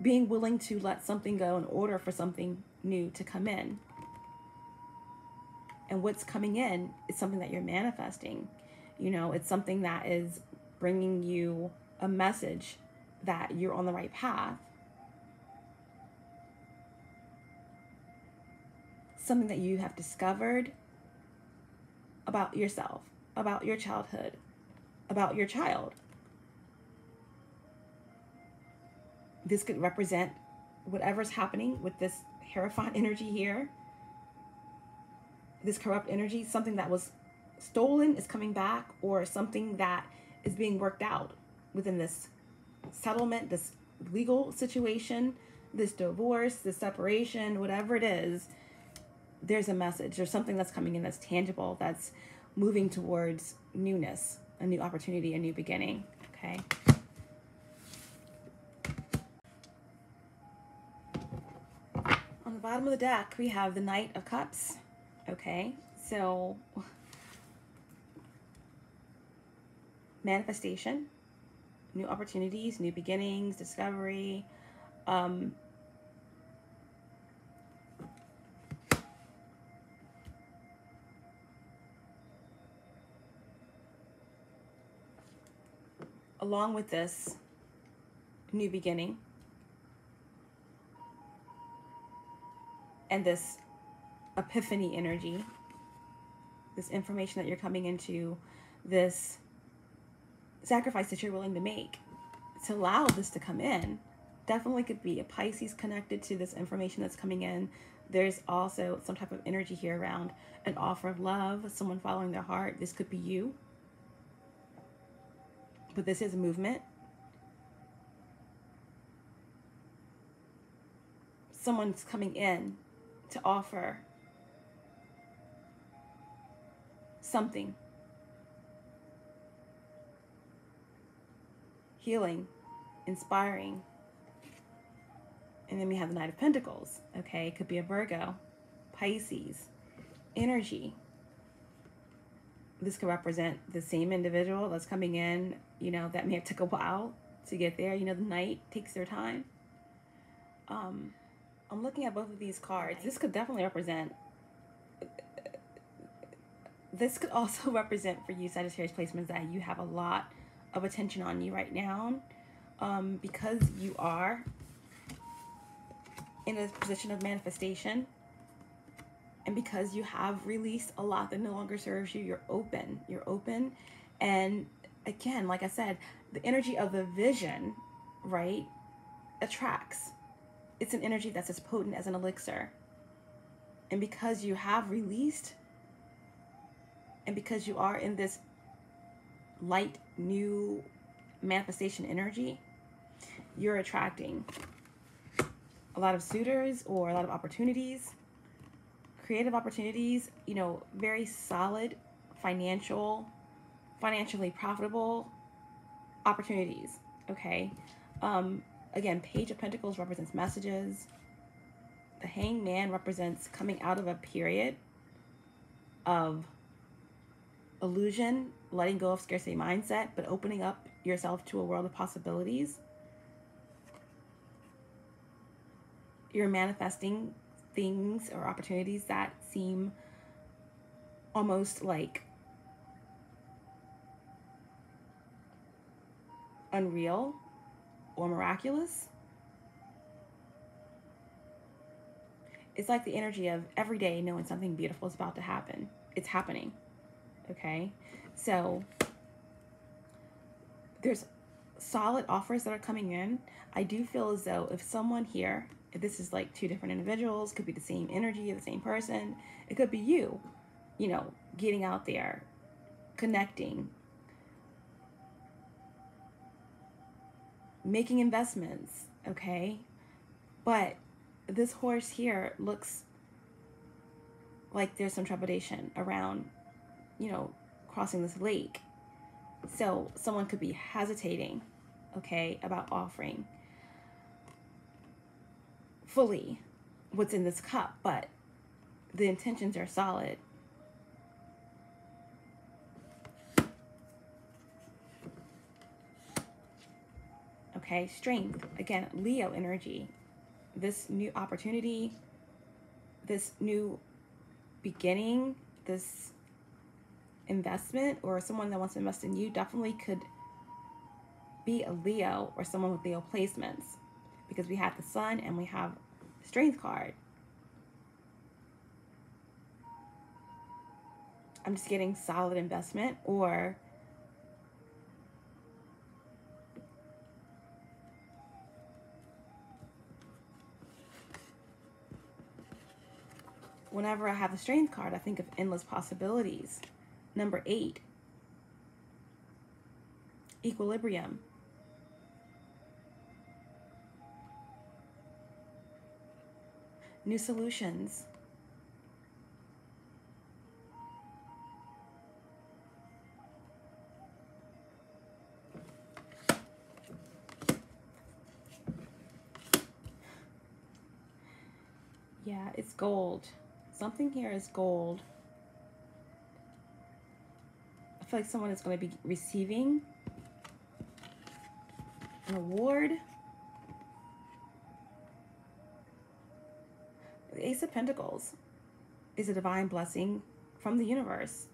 Being willing to let something go in order for something new to come in. And what's coming in is something that you're manifesting. You know, it's something that is bringing you a message that you're on the right path. Something that you have discovered about yourself, about your childhood, about your child. This could represent whatever's happening with this Hierophant energy here this corrupt energy, something that was stolen is coming back, or something that is being worked out within this settlement, this legal situation, this divorce, this separation, whatever it is, there's a message. There's something that's coming in that's tangible, that's moving towards newness, a new opportunity, a new beginning. Okay. On the bottom of the deck, we have the Knight of Cups. Okay, so manifestation, new opportunities, new beginnings, discovery. Um, along with this new beginning and this epiphany energy, this information that you're coming into, this sacrifice that you're willing to make to allow this to come in, definitely could be a Pisces connected to this information that's coming in. There's also some type of energy here around an offer of love, someone following their heart. This could be you. But this is a movement. Someone's coming in to offer something. Healing, inspiring. And then we have the Knight of Pentacles. Okay, it could be a Virgo, Pisces, energy. This could represent the same individual that's coming in, you know, that may have took a while to get there. You know, the Knight takes their time. Um, I'm looking at both of these cards. This could definitely represent this could also represent for you Sagittarius placements that you have a lot of attention on you right now um, because you are in a position of manifestation and because you have released a lot that no longer serves you you're open you're open and again like i said the energy of the vision right attracts. It's an energy that's as potent as an elixir. And because you have released and because you are in this light, new manifestation energy, you're attracting a lot of suitors or a lot of opportunities, creative opportunities, you know, very solid financial, financially profitable opportunities. Okay. Um, Again, Page of Pentacles represents messages. The Hangman represents coming out of a period of illusion, letting go of scarcity mindset, but opening up yourself to a world of possibilities. You're manifesting things or opportunities that seem almost like unreal or miraculous. It's like the energy of every day knowing something beautiful is about to happen. It's happening. Okay? So there's solid offers that are coming in. I do feel as though if someone here, if this is like two different individuals, could be the same energy, the same person, it could be you, you know, getting out there, connecting, making investments, okay? But this horse here looks like there's some trepidation around, you know, crossing this lake. So someone could be hesitating, okay, about offering fully what's in this cup, but the intentions are solid. Okay, strength. Again, Leo energy. This new opportunity, this new beginning, this investment, or someone that wants to invest in you definitely could be a Leo or someone with Leo placements because we have the sun and we have strength card. I'm just getting solid investment or whenever I have the strength card, I think of endless possibilities. Number eight, equilibrium. New solutions. Yeah, it's gold. Something here is gold. I feel like someone is going to be receiving an award. The Ace of Pentacles is a divine blessing from the universe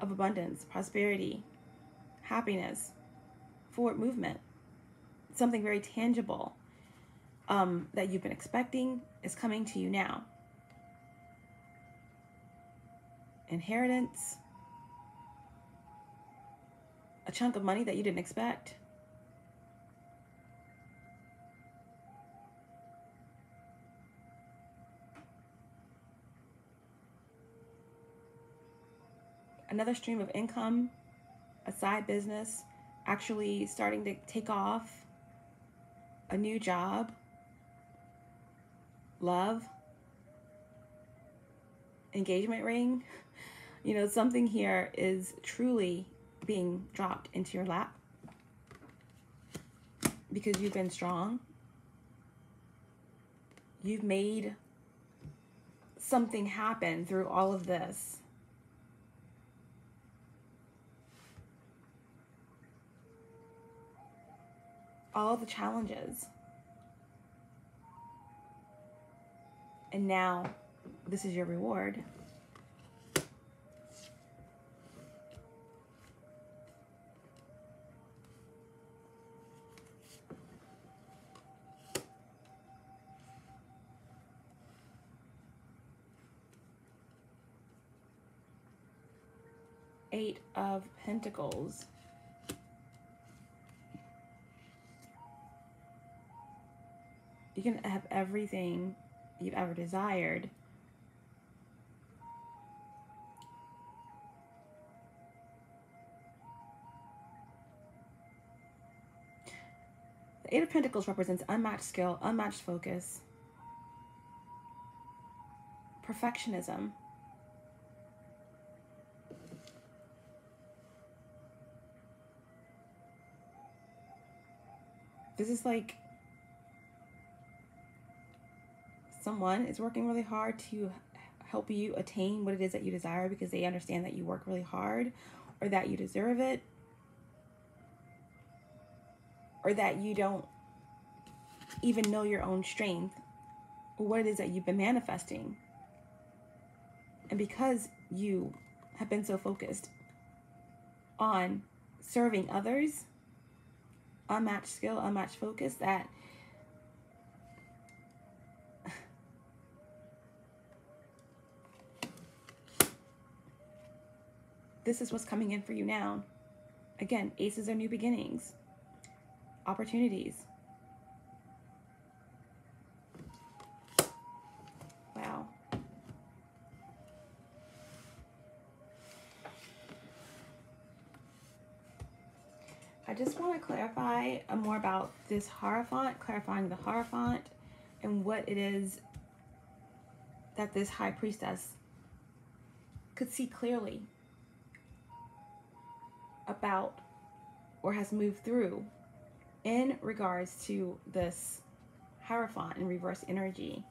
of abundance, prosperity, happiness, forward movement, something very tangible um, that you've been expecting is coming to you now. Inheritance, a chunk of money that you didn't expect. Another stream of income, a side business, actually starting to take off, a new job, love, engagement ring. You know, something here is truly being dropped into your lap because you've been strong. You've made something happen through all of this. All the challenges. And now this is your reward. Of Pentacles. You can have everything you've ever desired. The Eight of Pentacles represents unmatched skill, unmatched focus, perfectionism. This is like someone is working really hard to help you attain what it is that you desire because they understand that you work really hard or that you deserve it or that you don't even know your own strength or what it is that you've been manifesting. And because you have been so focused on serving others, unmatched skill, unmatched focus, that this is what's coming in for you now. Again, aces are new beginnings, opportunities. Just want to clarify uh, more about this Hierophant, clarifying the Hierophant and what it is that this High Priestess could see clearly about or has moved through in regards to this Hierophant in reverse energy.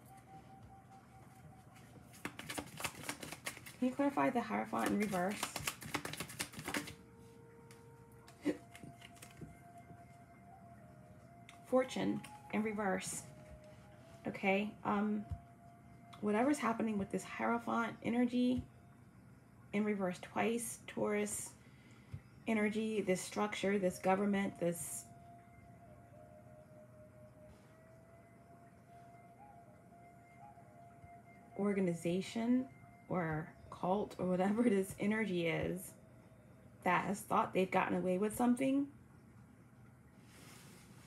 Can you clarify the Hierophant in reverse? Fortune in reverse. Okay, um, whatever's happening with this Hierophant energy in reverse twice, Taurus, energy, this structure, this government, this organization or cult or whatever this energy is that has thought they've gotten away with something,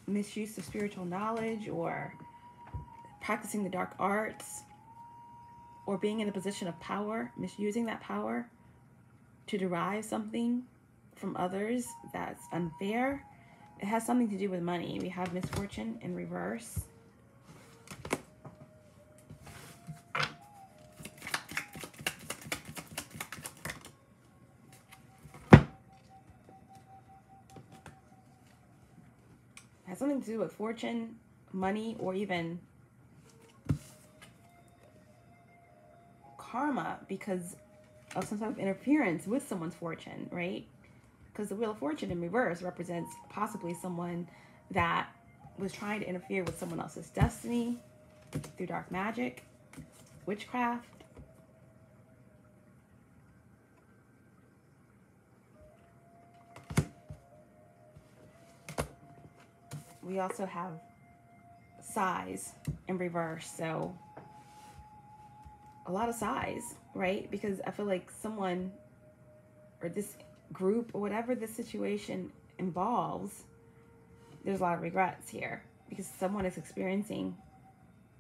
misuse of spiritual knowledge or practicing the dark arts or being in a position of power, misusing that power to derive something from others that's unfair. It has something to do with money. We have misfortune in reverse. Something to do with fortune, money, or even karma because of some sort of interference with someone's fortune, right? because the Wheel of Fortune in reverse represents possibly someone that was trying to interfere with someone else's destiny through dark magic, witchcraft. We also have sighs in reverse, so a lot of sighs, right? Because I feel like someone or this group or whatever the situation involves, there's a lot of regrets here because someone is experiencing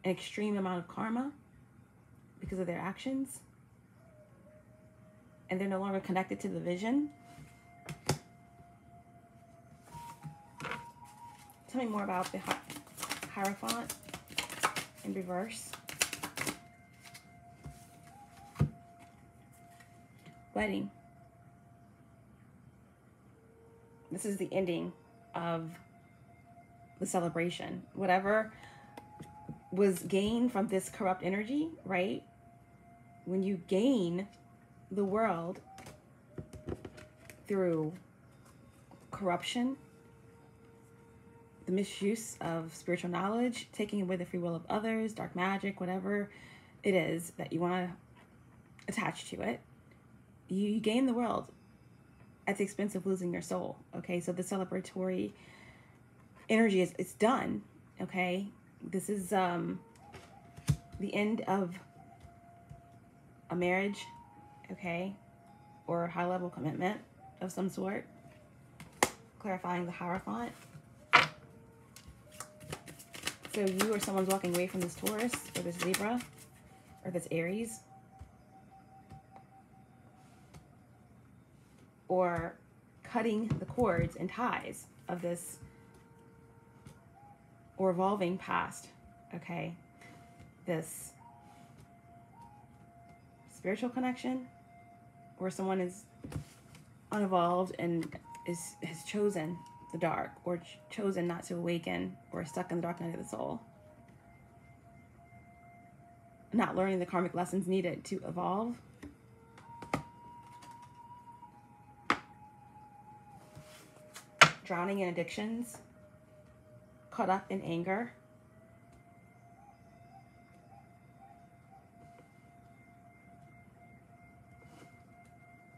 an extreme amount of karma because of their actions and they're no longer connected to the vision. Tell me more about the Hierophant in reverse. Wedding. this is the ending of the celebration. Whatever was gained from this corrupt energy, right? When you gain the world through corruption, the misuse of spiritual knowledge, taking away the free will of others, dark magic, whatever it is that you want to attach to it, you, you gain the world at the expense of losing your soul. Okay, so the celebratory energy is it's done. Okay, this is um the end of a marriage. Okay, or high level commitment of some sort. Clarifying the Hierophant. So you or someone's walking away from this Taurus or this Libra or this Aries or cutting the cords and ties of this or evolving past, okay? This spiritual connection where someone is unevolved and is has chosen the dark or ch chosen not to awaken or stuck in the dark night of the soul. not learning the karmic lessons needed to evolve. Drowning in addictions, caught up in anger.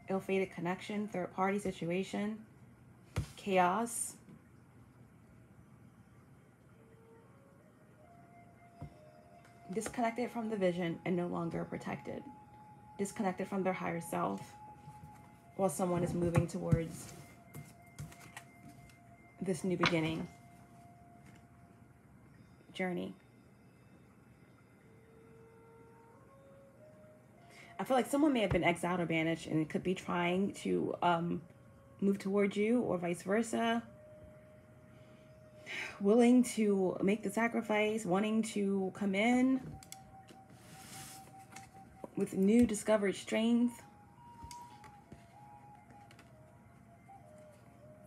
Ill-fated connection, third-party situation, chaos, disconnected from the vision and no longer protected, disconnected from their higher self while someone is moving towards this new beginning. Journey. I feel like someone may have been exiled or banished and could be trying to um, move towards you or vice versa. Willing to make the sacrifice, wanting to come in with new discovered strength,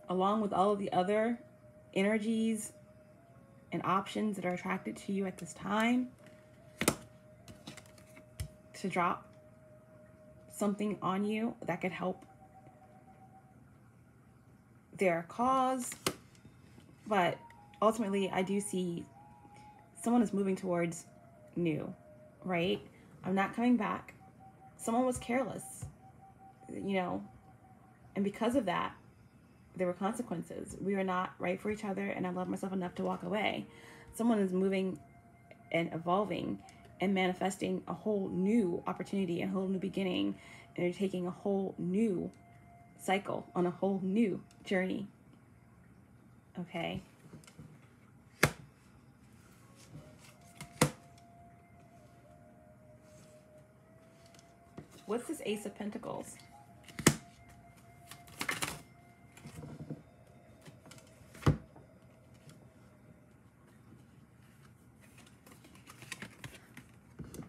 along with all of the other energies and options that are attracted to you at this time, to drop something on you that could help their cause, but ultimately, I do see someone is moving towards new, right? I'm not coming back. Someone was careless, you know, and because of that, there were consequences. We were not right for each other, and I love myself enough to walk away. Someone is moving and evolving and manifesting a whole new opportunity, a whole new beginning, and they're taking a whole new cycle on a whole new journey. Okay. What's this Ace of Pentacles?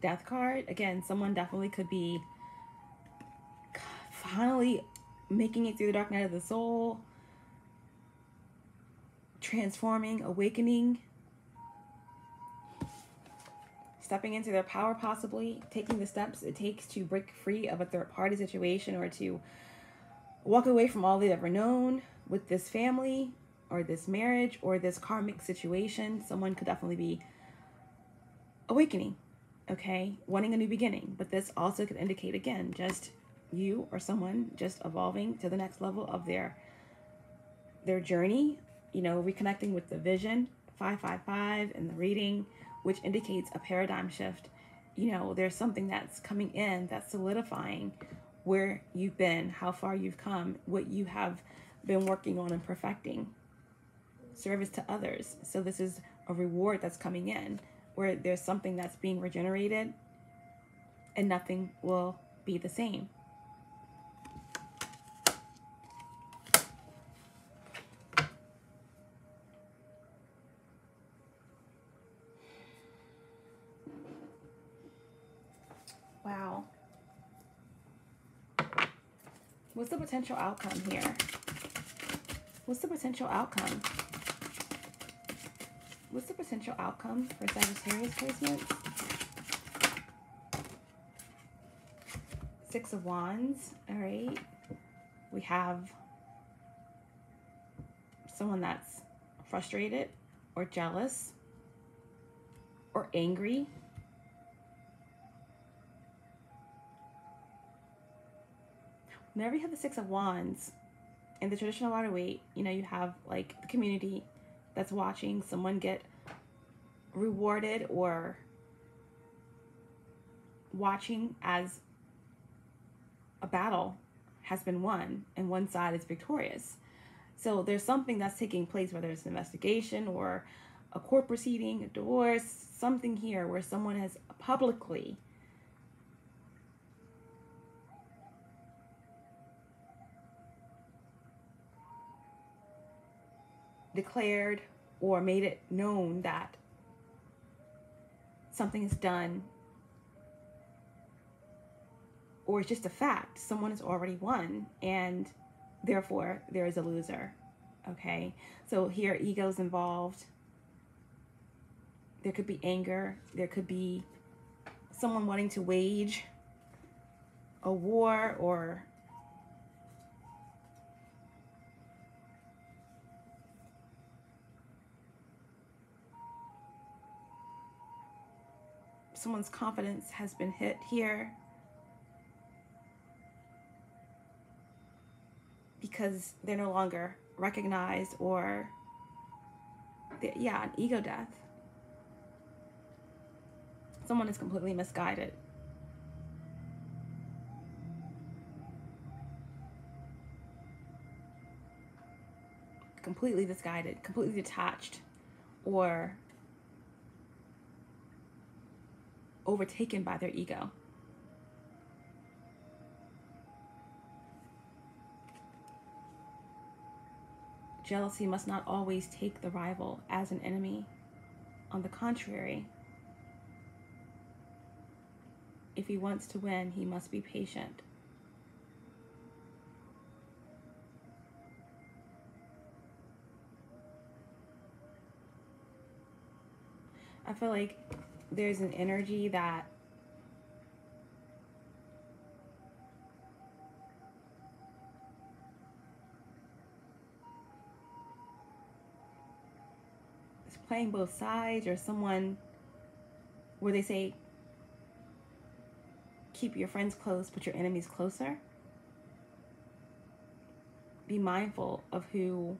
Death card. Again, someone definitely could be finally making it through the dark night of the soul, transforming, awakening stepping into their power, possibly taking the steps it takes to break free of a third party situation or to walk away from all they've ever known with this family or this marriage or this karmic situation. Someone could definitely be awakening, okay, wanting a new beginning. But this also could indicate, again, just you or someone just evolving to the next level of their their journey, you know, reconnecting with the vision 555 and the reading which indicates a paradigm shift. You know, there's something that's coming in that's solidifying where you've been, how far you've come, what you have been working on and perfecting. Service to others. So this is a reward that's coming in where there's something that's being regenerated and nothing will be the same. What's the potential outcome here? What's the potential outcome? What's the potential outcome for Sagittarius placements? Six of Wands, all right. We have someone that's frustrated or jealous or angry whenever you have the Six of Wands in the traditional Rider-Waite, you know, you have like the community that's watching someone get rewarded or watching as a battle has been won and one side is victorious. So there's something that's taking place, whether it's an investigation or a court proceeding, a divorce, something here where someone has publicly declared or made it known that something is done or it's just a fact. Someone has already won and therefore there is a loser okay? So here egos involved. There could be anger. There could be someone wanting to wage a war or someone's confidence has been hit here because they're no longer recognized or yeah an ego death. Someone is completely misguided. Completely misguided completely detached or overtaken by their ego Jealousy must not always take the rival as an enemy. On the contrary, if he wants to win, he must be patient. I feel like there's an energy that is playing both sides or someone where they say keep your friends close but your enemies closer. Be mindful of who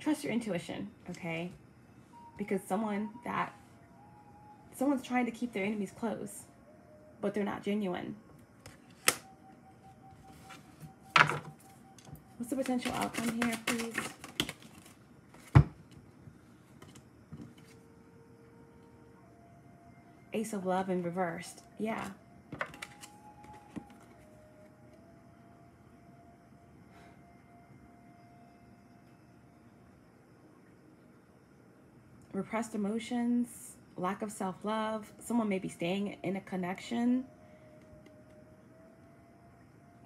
trust your intuition okay because someone that someone's trying to keep their enemies close but they're not genuine What's the potential outcome here, please? Ace of Love in reversed. Yeah. Repressed emotions, lack of self-love. Someone may be staying in a connection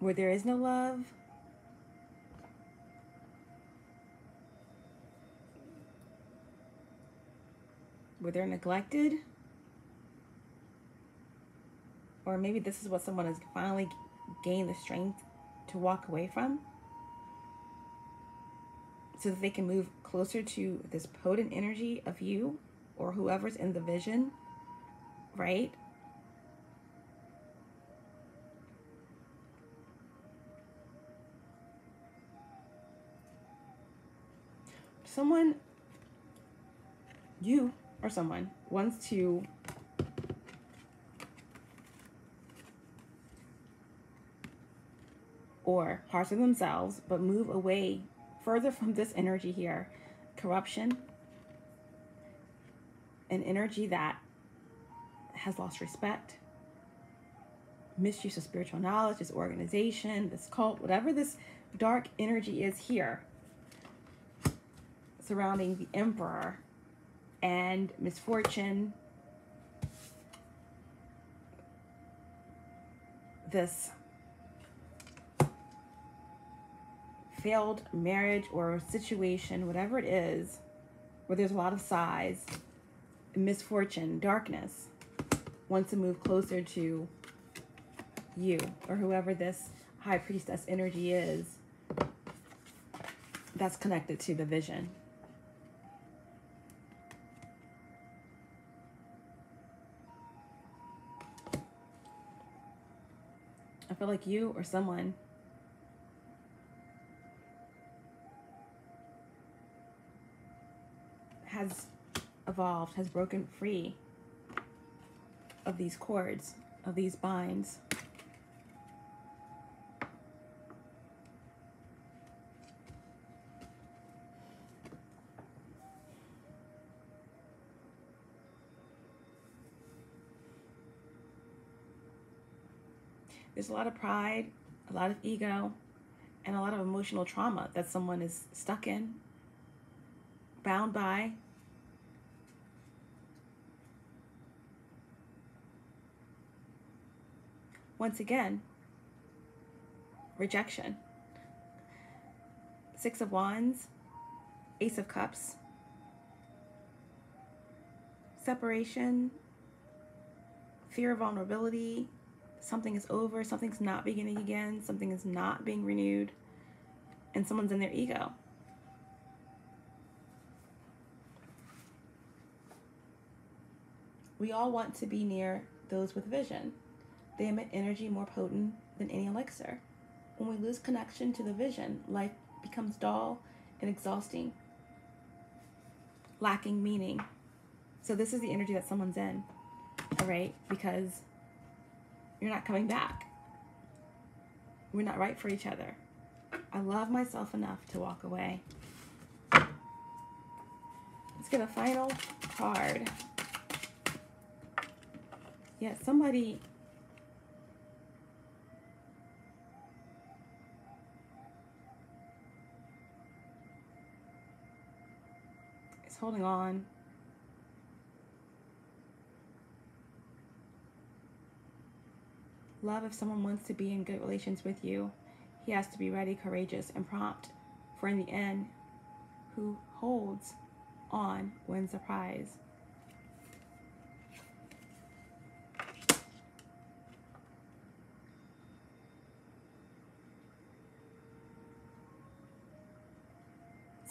where there is no love where they're neglected. Or maybe this is what someone has finally gained the strength to walk away from. So that they can move closer to this potent energy of you or whoever's in the vision, right? Someone, you or someone wants to or parts of themselves, but move away further from this energy here. Corruption, an energy that has lost respect, misuse of spiritual knowledge, this organization, this cult, whatever this dark energy is here surrounding the emperor and misfortune, this failed marriage or situation, whatever it is, where there's a lot of sighs, misfortune, darkness, wants to move closer to you or whoever this high priestess energy is that's connected to the vision. I feel like you or someone has evolved, has broken free of these cords, of these binds. There's a lot of pride, a lot of ego, and a lot of emotional trauma that someone is stuck in, bound by. Once again, rejection. Six of Wands, Ace of Cups, separation, fear of vulnerability, something is over, something's not beginning again, something is not being renewed, and someone's in their ego. We all want to be near those with vision. They emit energy more potent than any elixir. When we lose connection to the vision, life becomes dull and exhausting, lacking meaning. So, this is the energy that someone's in, all right? Because you're not coming back. We're not right for each other. I love myself enough to walk away. Let's get a final card. Yeah, somebody holding on. Love if someone wants to be in good relations with you, he has to be ready, courageous, and prompt. For in the end, who holds on wins the prize.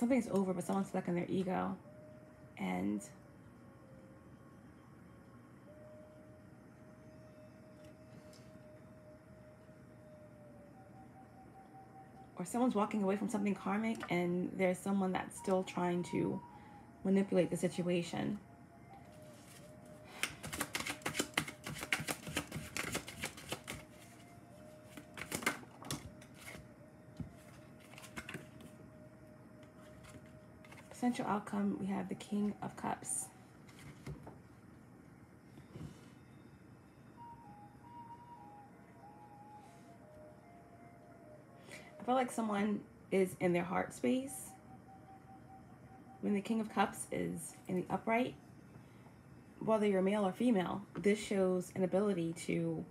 something's over, but someone's stuck in their ego. And or someone's walking away from something karmic and there's someone that's still trying to manipulate the situation. Potential outcome, we have the King of Cups. I feel like someone is in their heart space. When the King of Cups is in the upright, whether you're male or female, this shows an ability to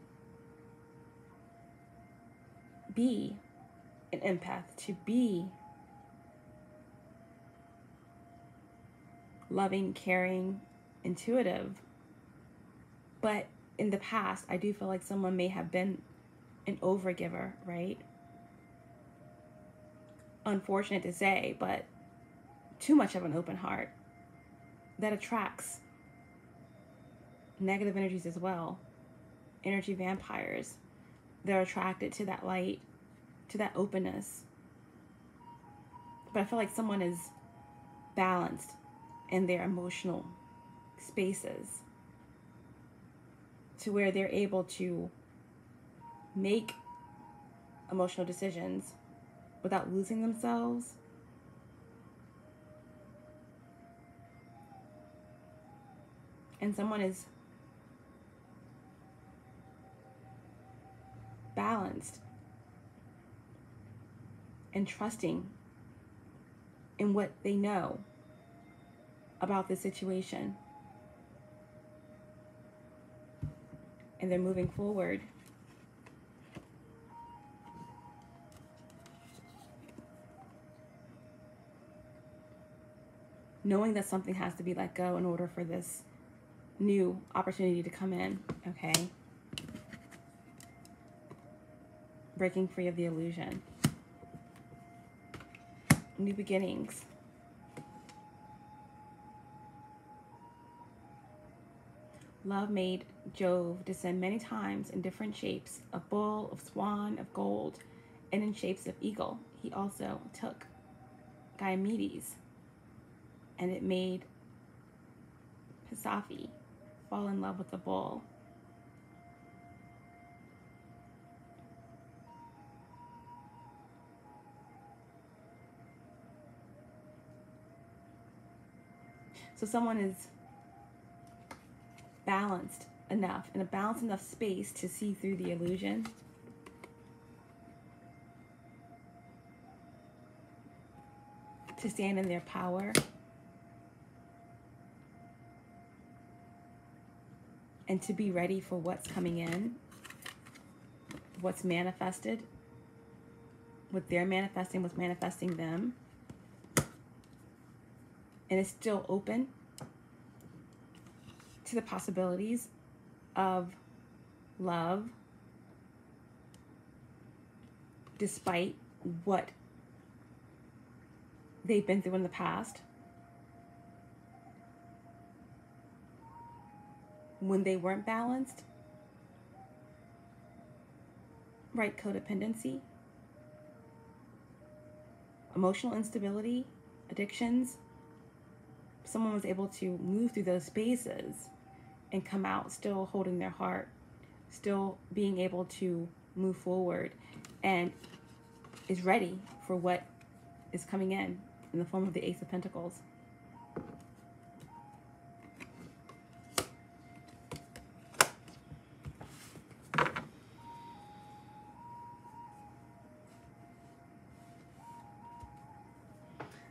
be an empath, to be loving, caring, intuitive. But in the past, I do feel like someone may have been an overgiver, right? unfortunate to say, but too much of an open heart that attracts negative energies as well. Energy vampires. They're attracted to that light, to that openness. But I feel like someone is balanced in their emotional spaces to where they're able to make emotional decisions without losing themselves. And someone is balanced and trusting in what they know about the situation. And they're moving forward knowing that something has to be let go in order for this new opportunity to come in, okay? Breaking free of the illusion. New beginnings. Love made Jove descend many times in different shapes of bull, of swan, of gold, and in shapes of eagle. He also took Diomedes, and it made Pasiphae fall in love with the bull. So someone is balanced enough in a balanced enough space to see through the illusion. To stand in their power. and to be ready for what's coming in, what's manifested, what they're manifesting, what's manifesting them. And it's still open. To the possibilities of love despite what they've been through in the past. When they weren't balanced, right? Codependency, emotional instability, addictions. Someone was able to move through those spaces and come out still holding their heart, still being able to move forward and is ready for what is coming in in the form of the Ace of Pentacles.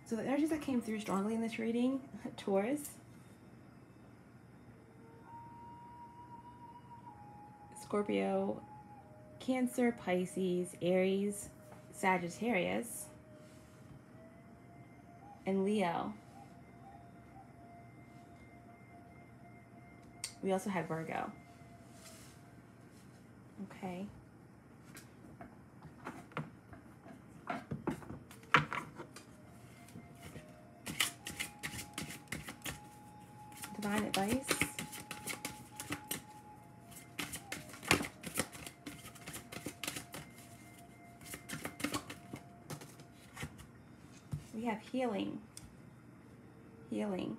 So the energies that came through strongly in this reading, Taurus, Scorpio, Cancer, Pisces, Aries, Sagittarius, and Leo. We also had Virgo. Okay. Divine advice. We have healing. Healing.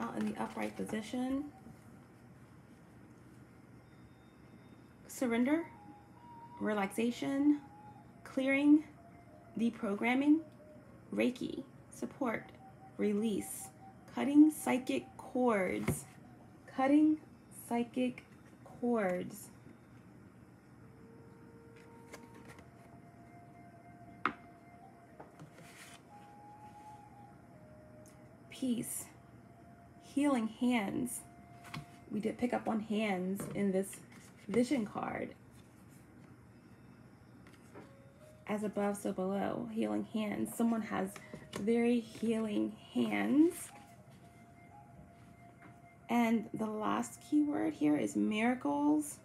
Out in the upright position. Surrender, relaxation, clearing, deprogramming, Reiki, support, release, cutting psychic cords, cutting psychic cords. Peace healing hands. We did pick up on hands in this vision card. As above, so below. Healing hands. Someone has very healing hands. And the last keyword here is miracles.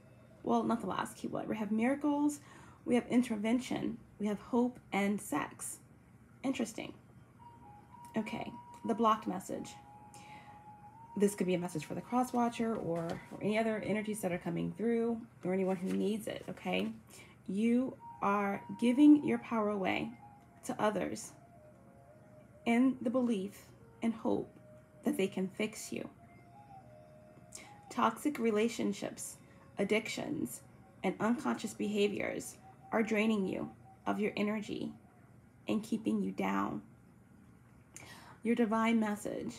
Well, not the last keyword. We have miracles, we have intervention, we have hope and sex. Interesting. Okay, the blocked message this could be a message for the cross watcher or, or any other energies that are coming through or anyone who needs it, okay? You are giving your power away to others in the belief and hope that they can fix you. Toxic relationships, addictions, and unconscious behaviors are draining you of your energy and keeping you down. Your divine message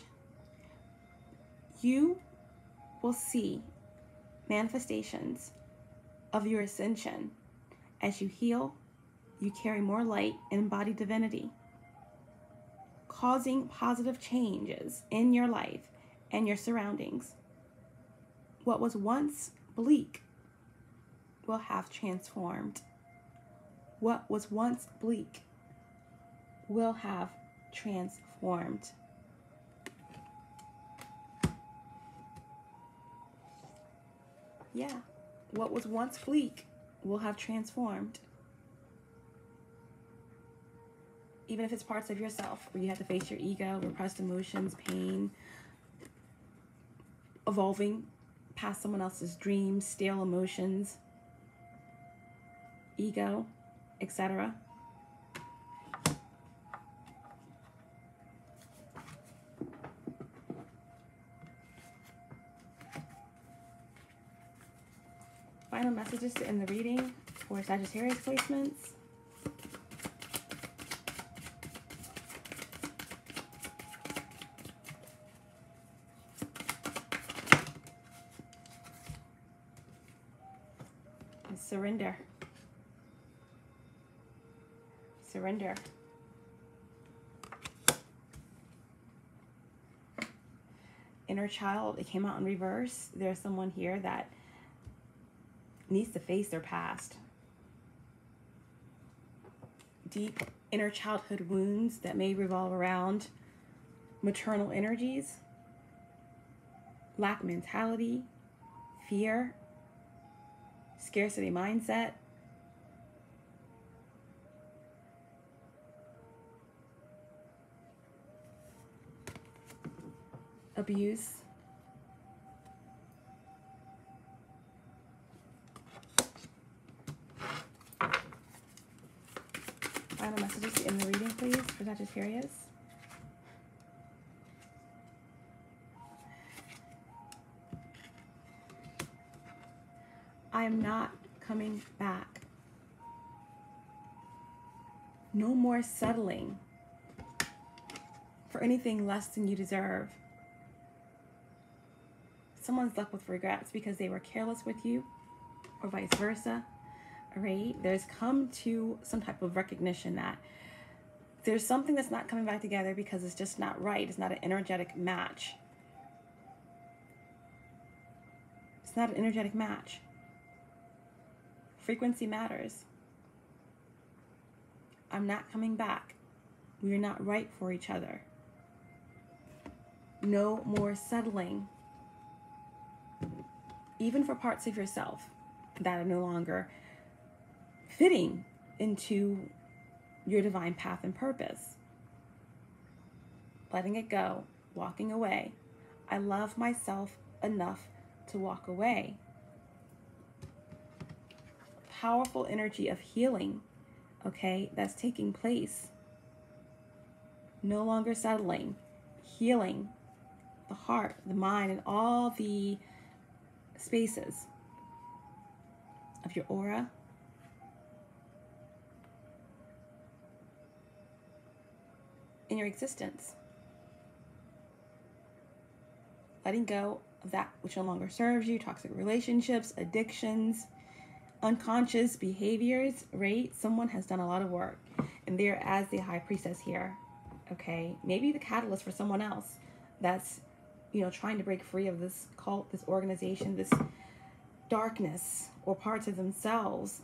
you will see manifestations of your ascension. As you heal, you carry more light and embody divinity, causing positive changes in your life and your surroundings. What was once bleak will have transformed. What was once bleak will have transformed. Yeah, what was once bleak will have transformed. Even if it's parts of yourself where you have to face your ego, repressed emotions, pain, evolving past someone else's dreams, stale emotions, ego, etc. final messages to end the reading for Sagittarius placements. Surrender. Surrender. Inner child, it came out in reverse. There's someone here that needs to face their past. Deep inner childhood wounds that may revolve around maternal energies, lack mentality, fear, scarcity mindset, abuse. Final messages in the reading, please, for Sagittarius. I am not coming back. No more settling for anything less than you deserve. Someone's left with regrets because they were careless with you, or vice versa. Right? There's come to some type of recognition that there's something that's not coming back together because it's just not right. It's not an energetic match. It's not an energetic match. Frequency matters. I'm not coming back. We are not right for each other. No more settling. Even for parts of yourself that are no longer fitting into your divine path and purpose. Letting it go, walking away. I love myself enough to walk away. Powerful energy of healing, okay, that's taking place. No longer settling, healing the heart, the mind, and all the spaces of your aura. In your existence. Letting go of that which no longer serves you, toxic relationships, addictions, unconscious behaviors, right? Someone has done a lot of work and they're as the high priestess here. Okay. Maybe the catalyst for someone else that's you know, trying to break free of this cult, this organization, this darkness or parts of themselves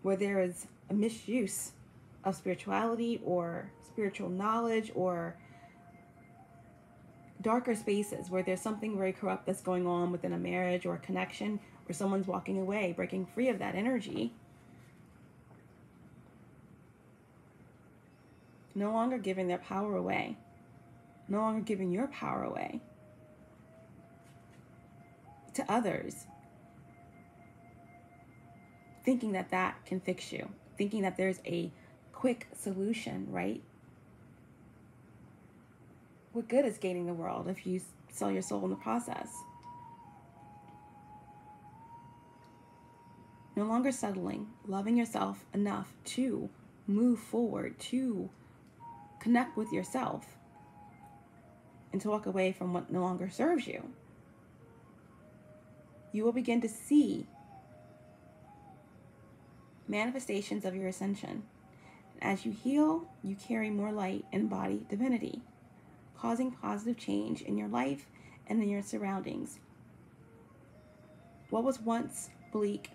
where there is a misuse of spirituality or spiritual knowledge or darker spaces where there's something very corrupt that's going on within a marriage or a connection where someone's walking away, breaking free of that energy. No longer giving their power away no longer giving your power away to others, thinking that that can fix you, thinking that there's a quick solution, right? What good is gaining the world if you sell your soul in the process? No longer settling, loving yourself enough to move forward, to connect with yourself and to walk away from what no longer serves you, you will begin to see manifestations of your ascension. As you heal, you carry more light and body divinity, causing positive change in your life and in your surroundings. What was once bleak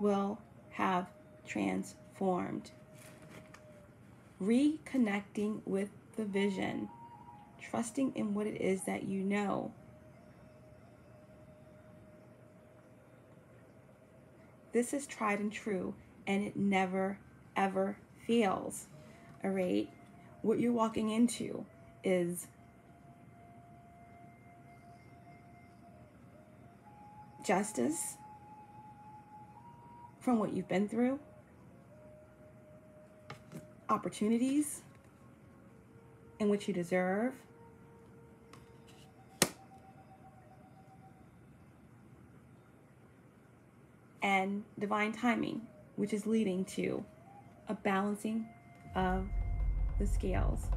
will have transformed. Reconnecting with the vision trusting in what it is that you know. This is tried and true, and it never, ever fails. All right? What you're walking into is justice from what you've been through, opportunities in which you deserve, and divine timing, which is leading to a balancing of the scales.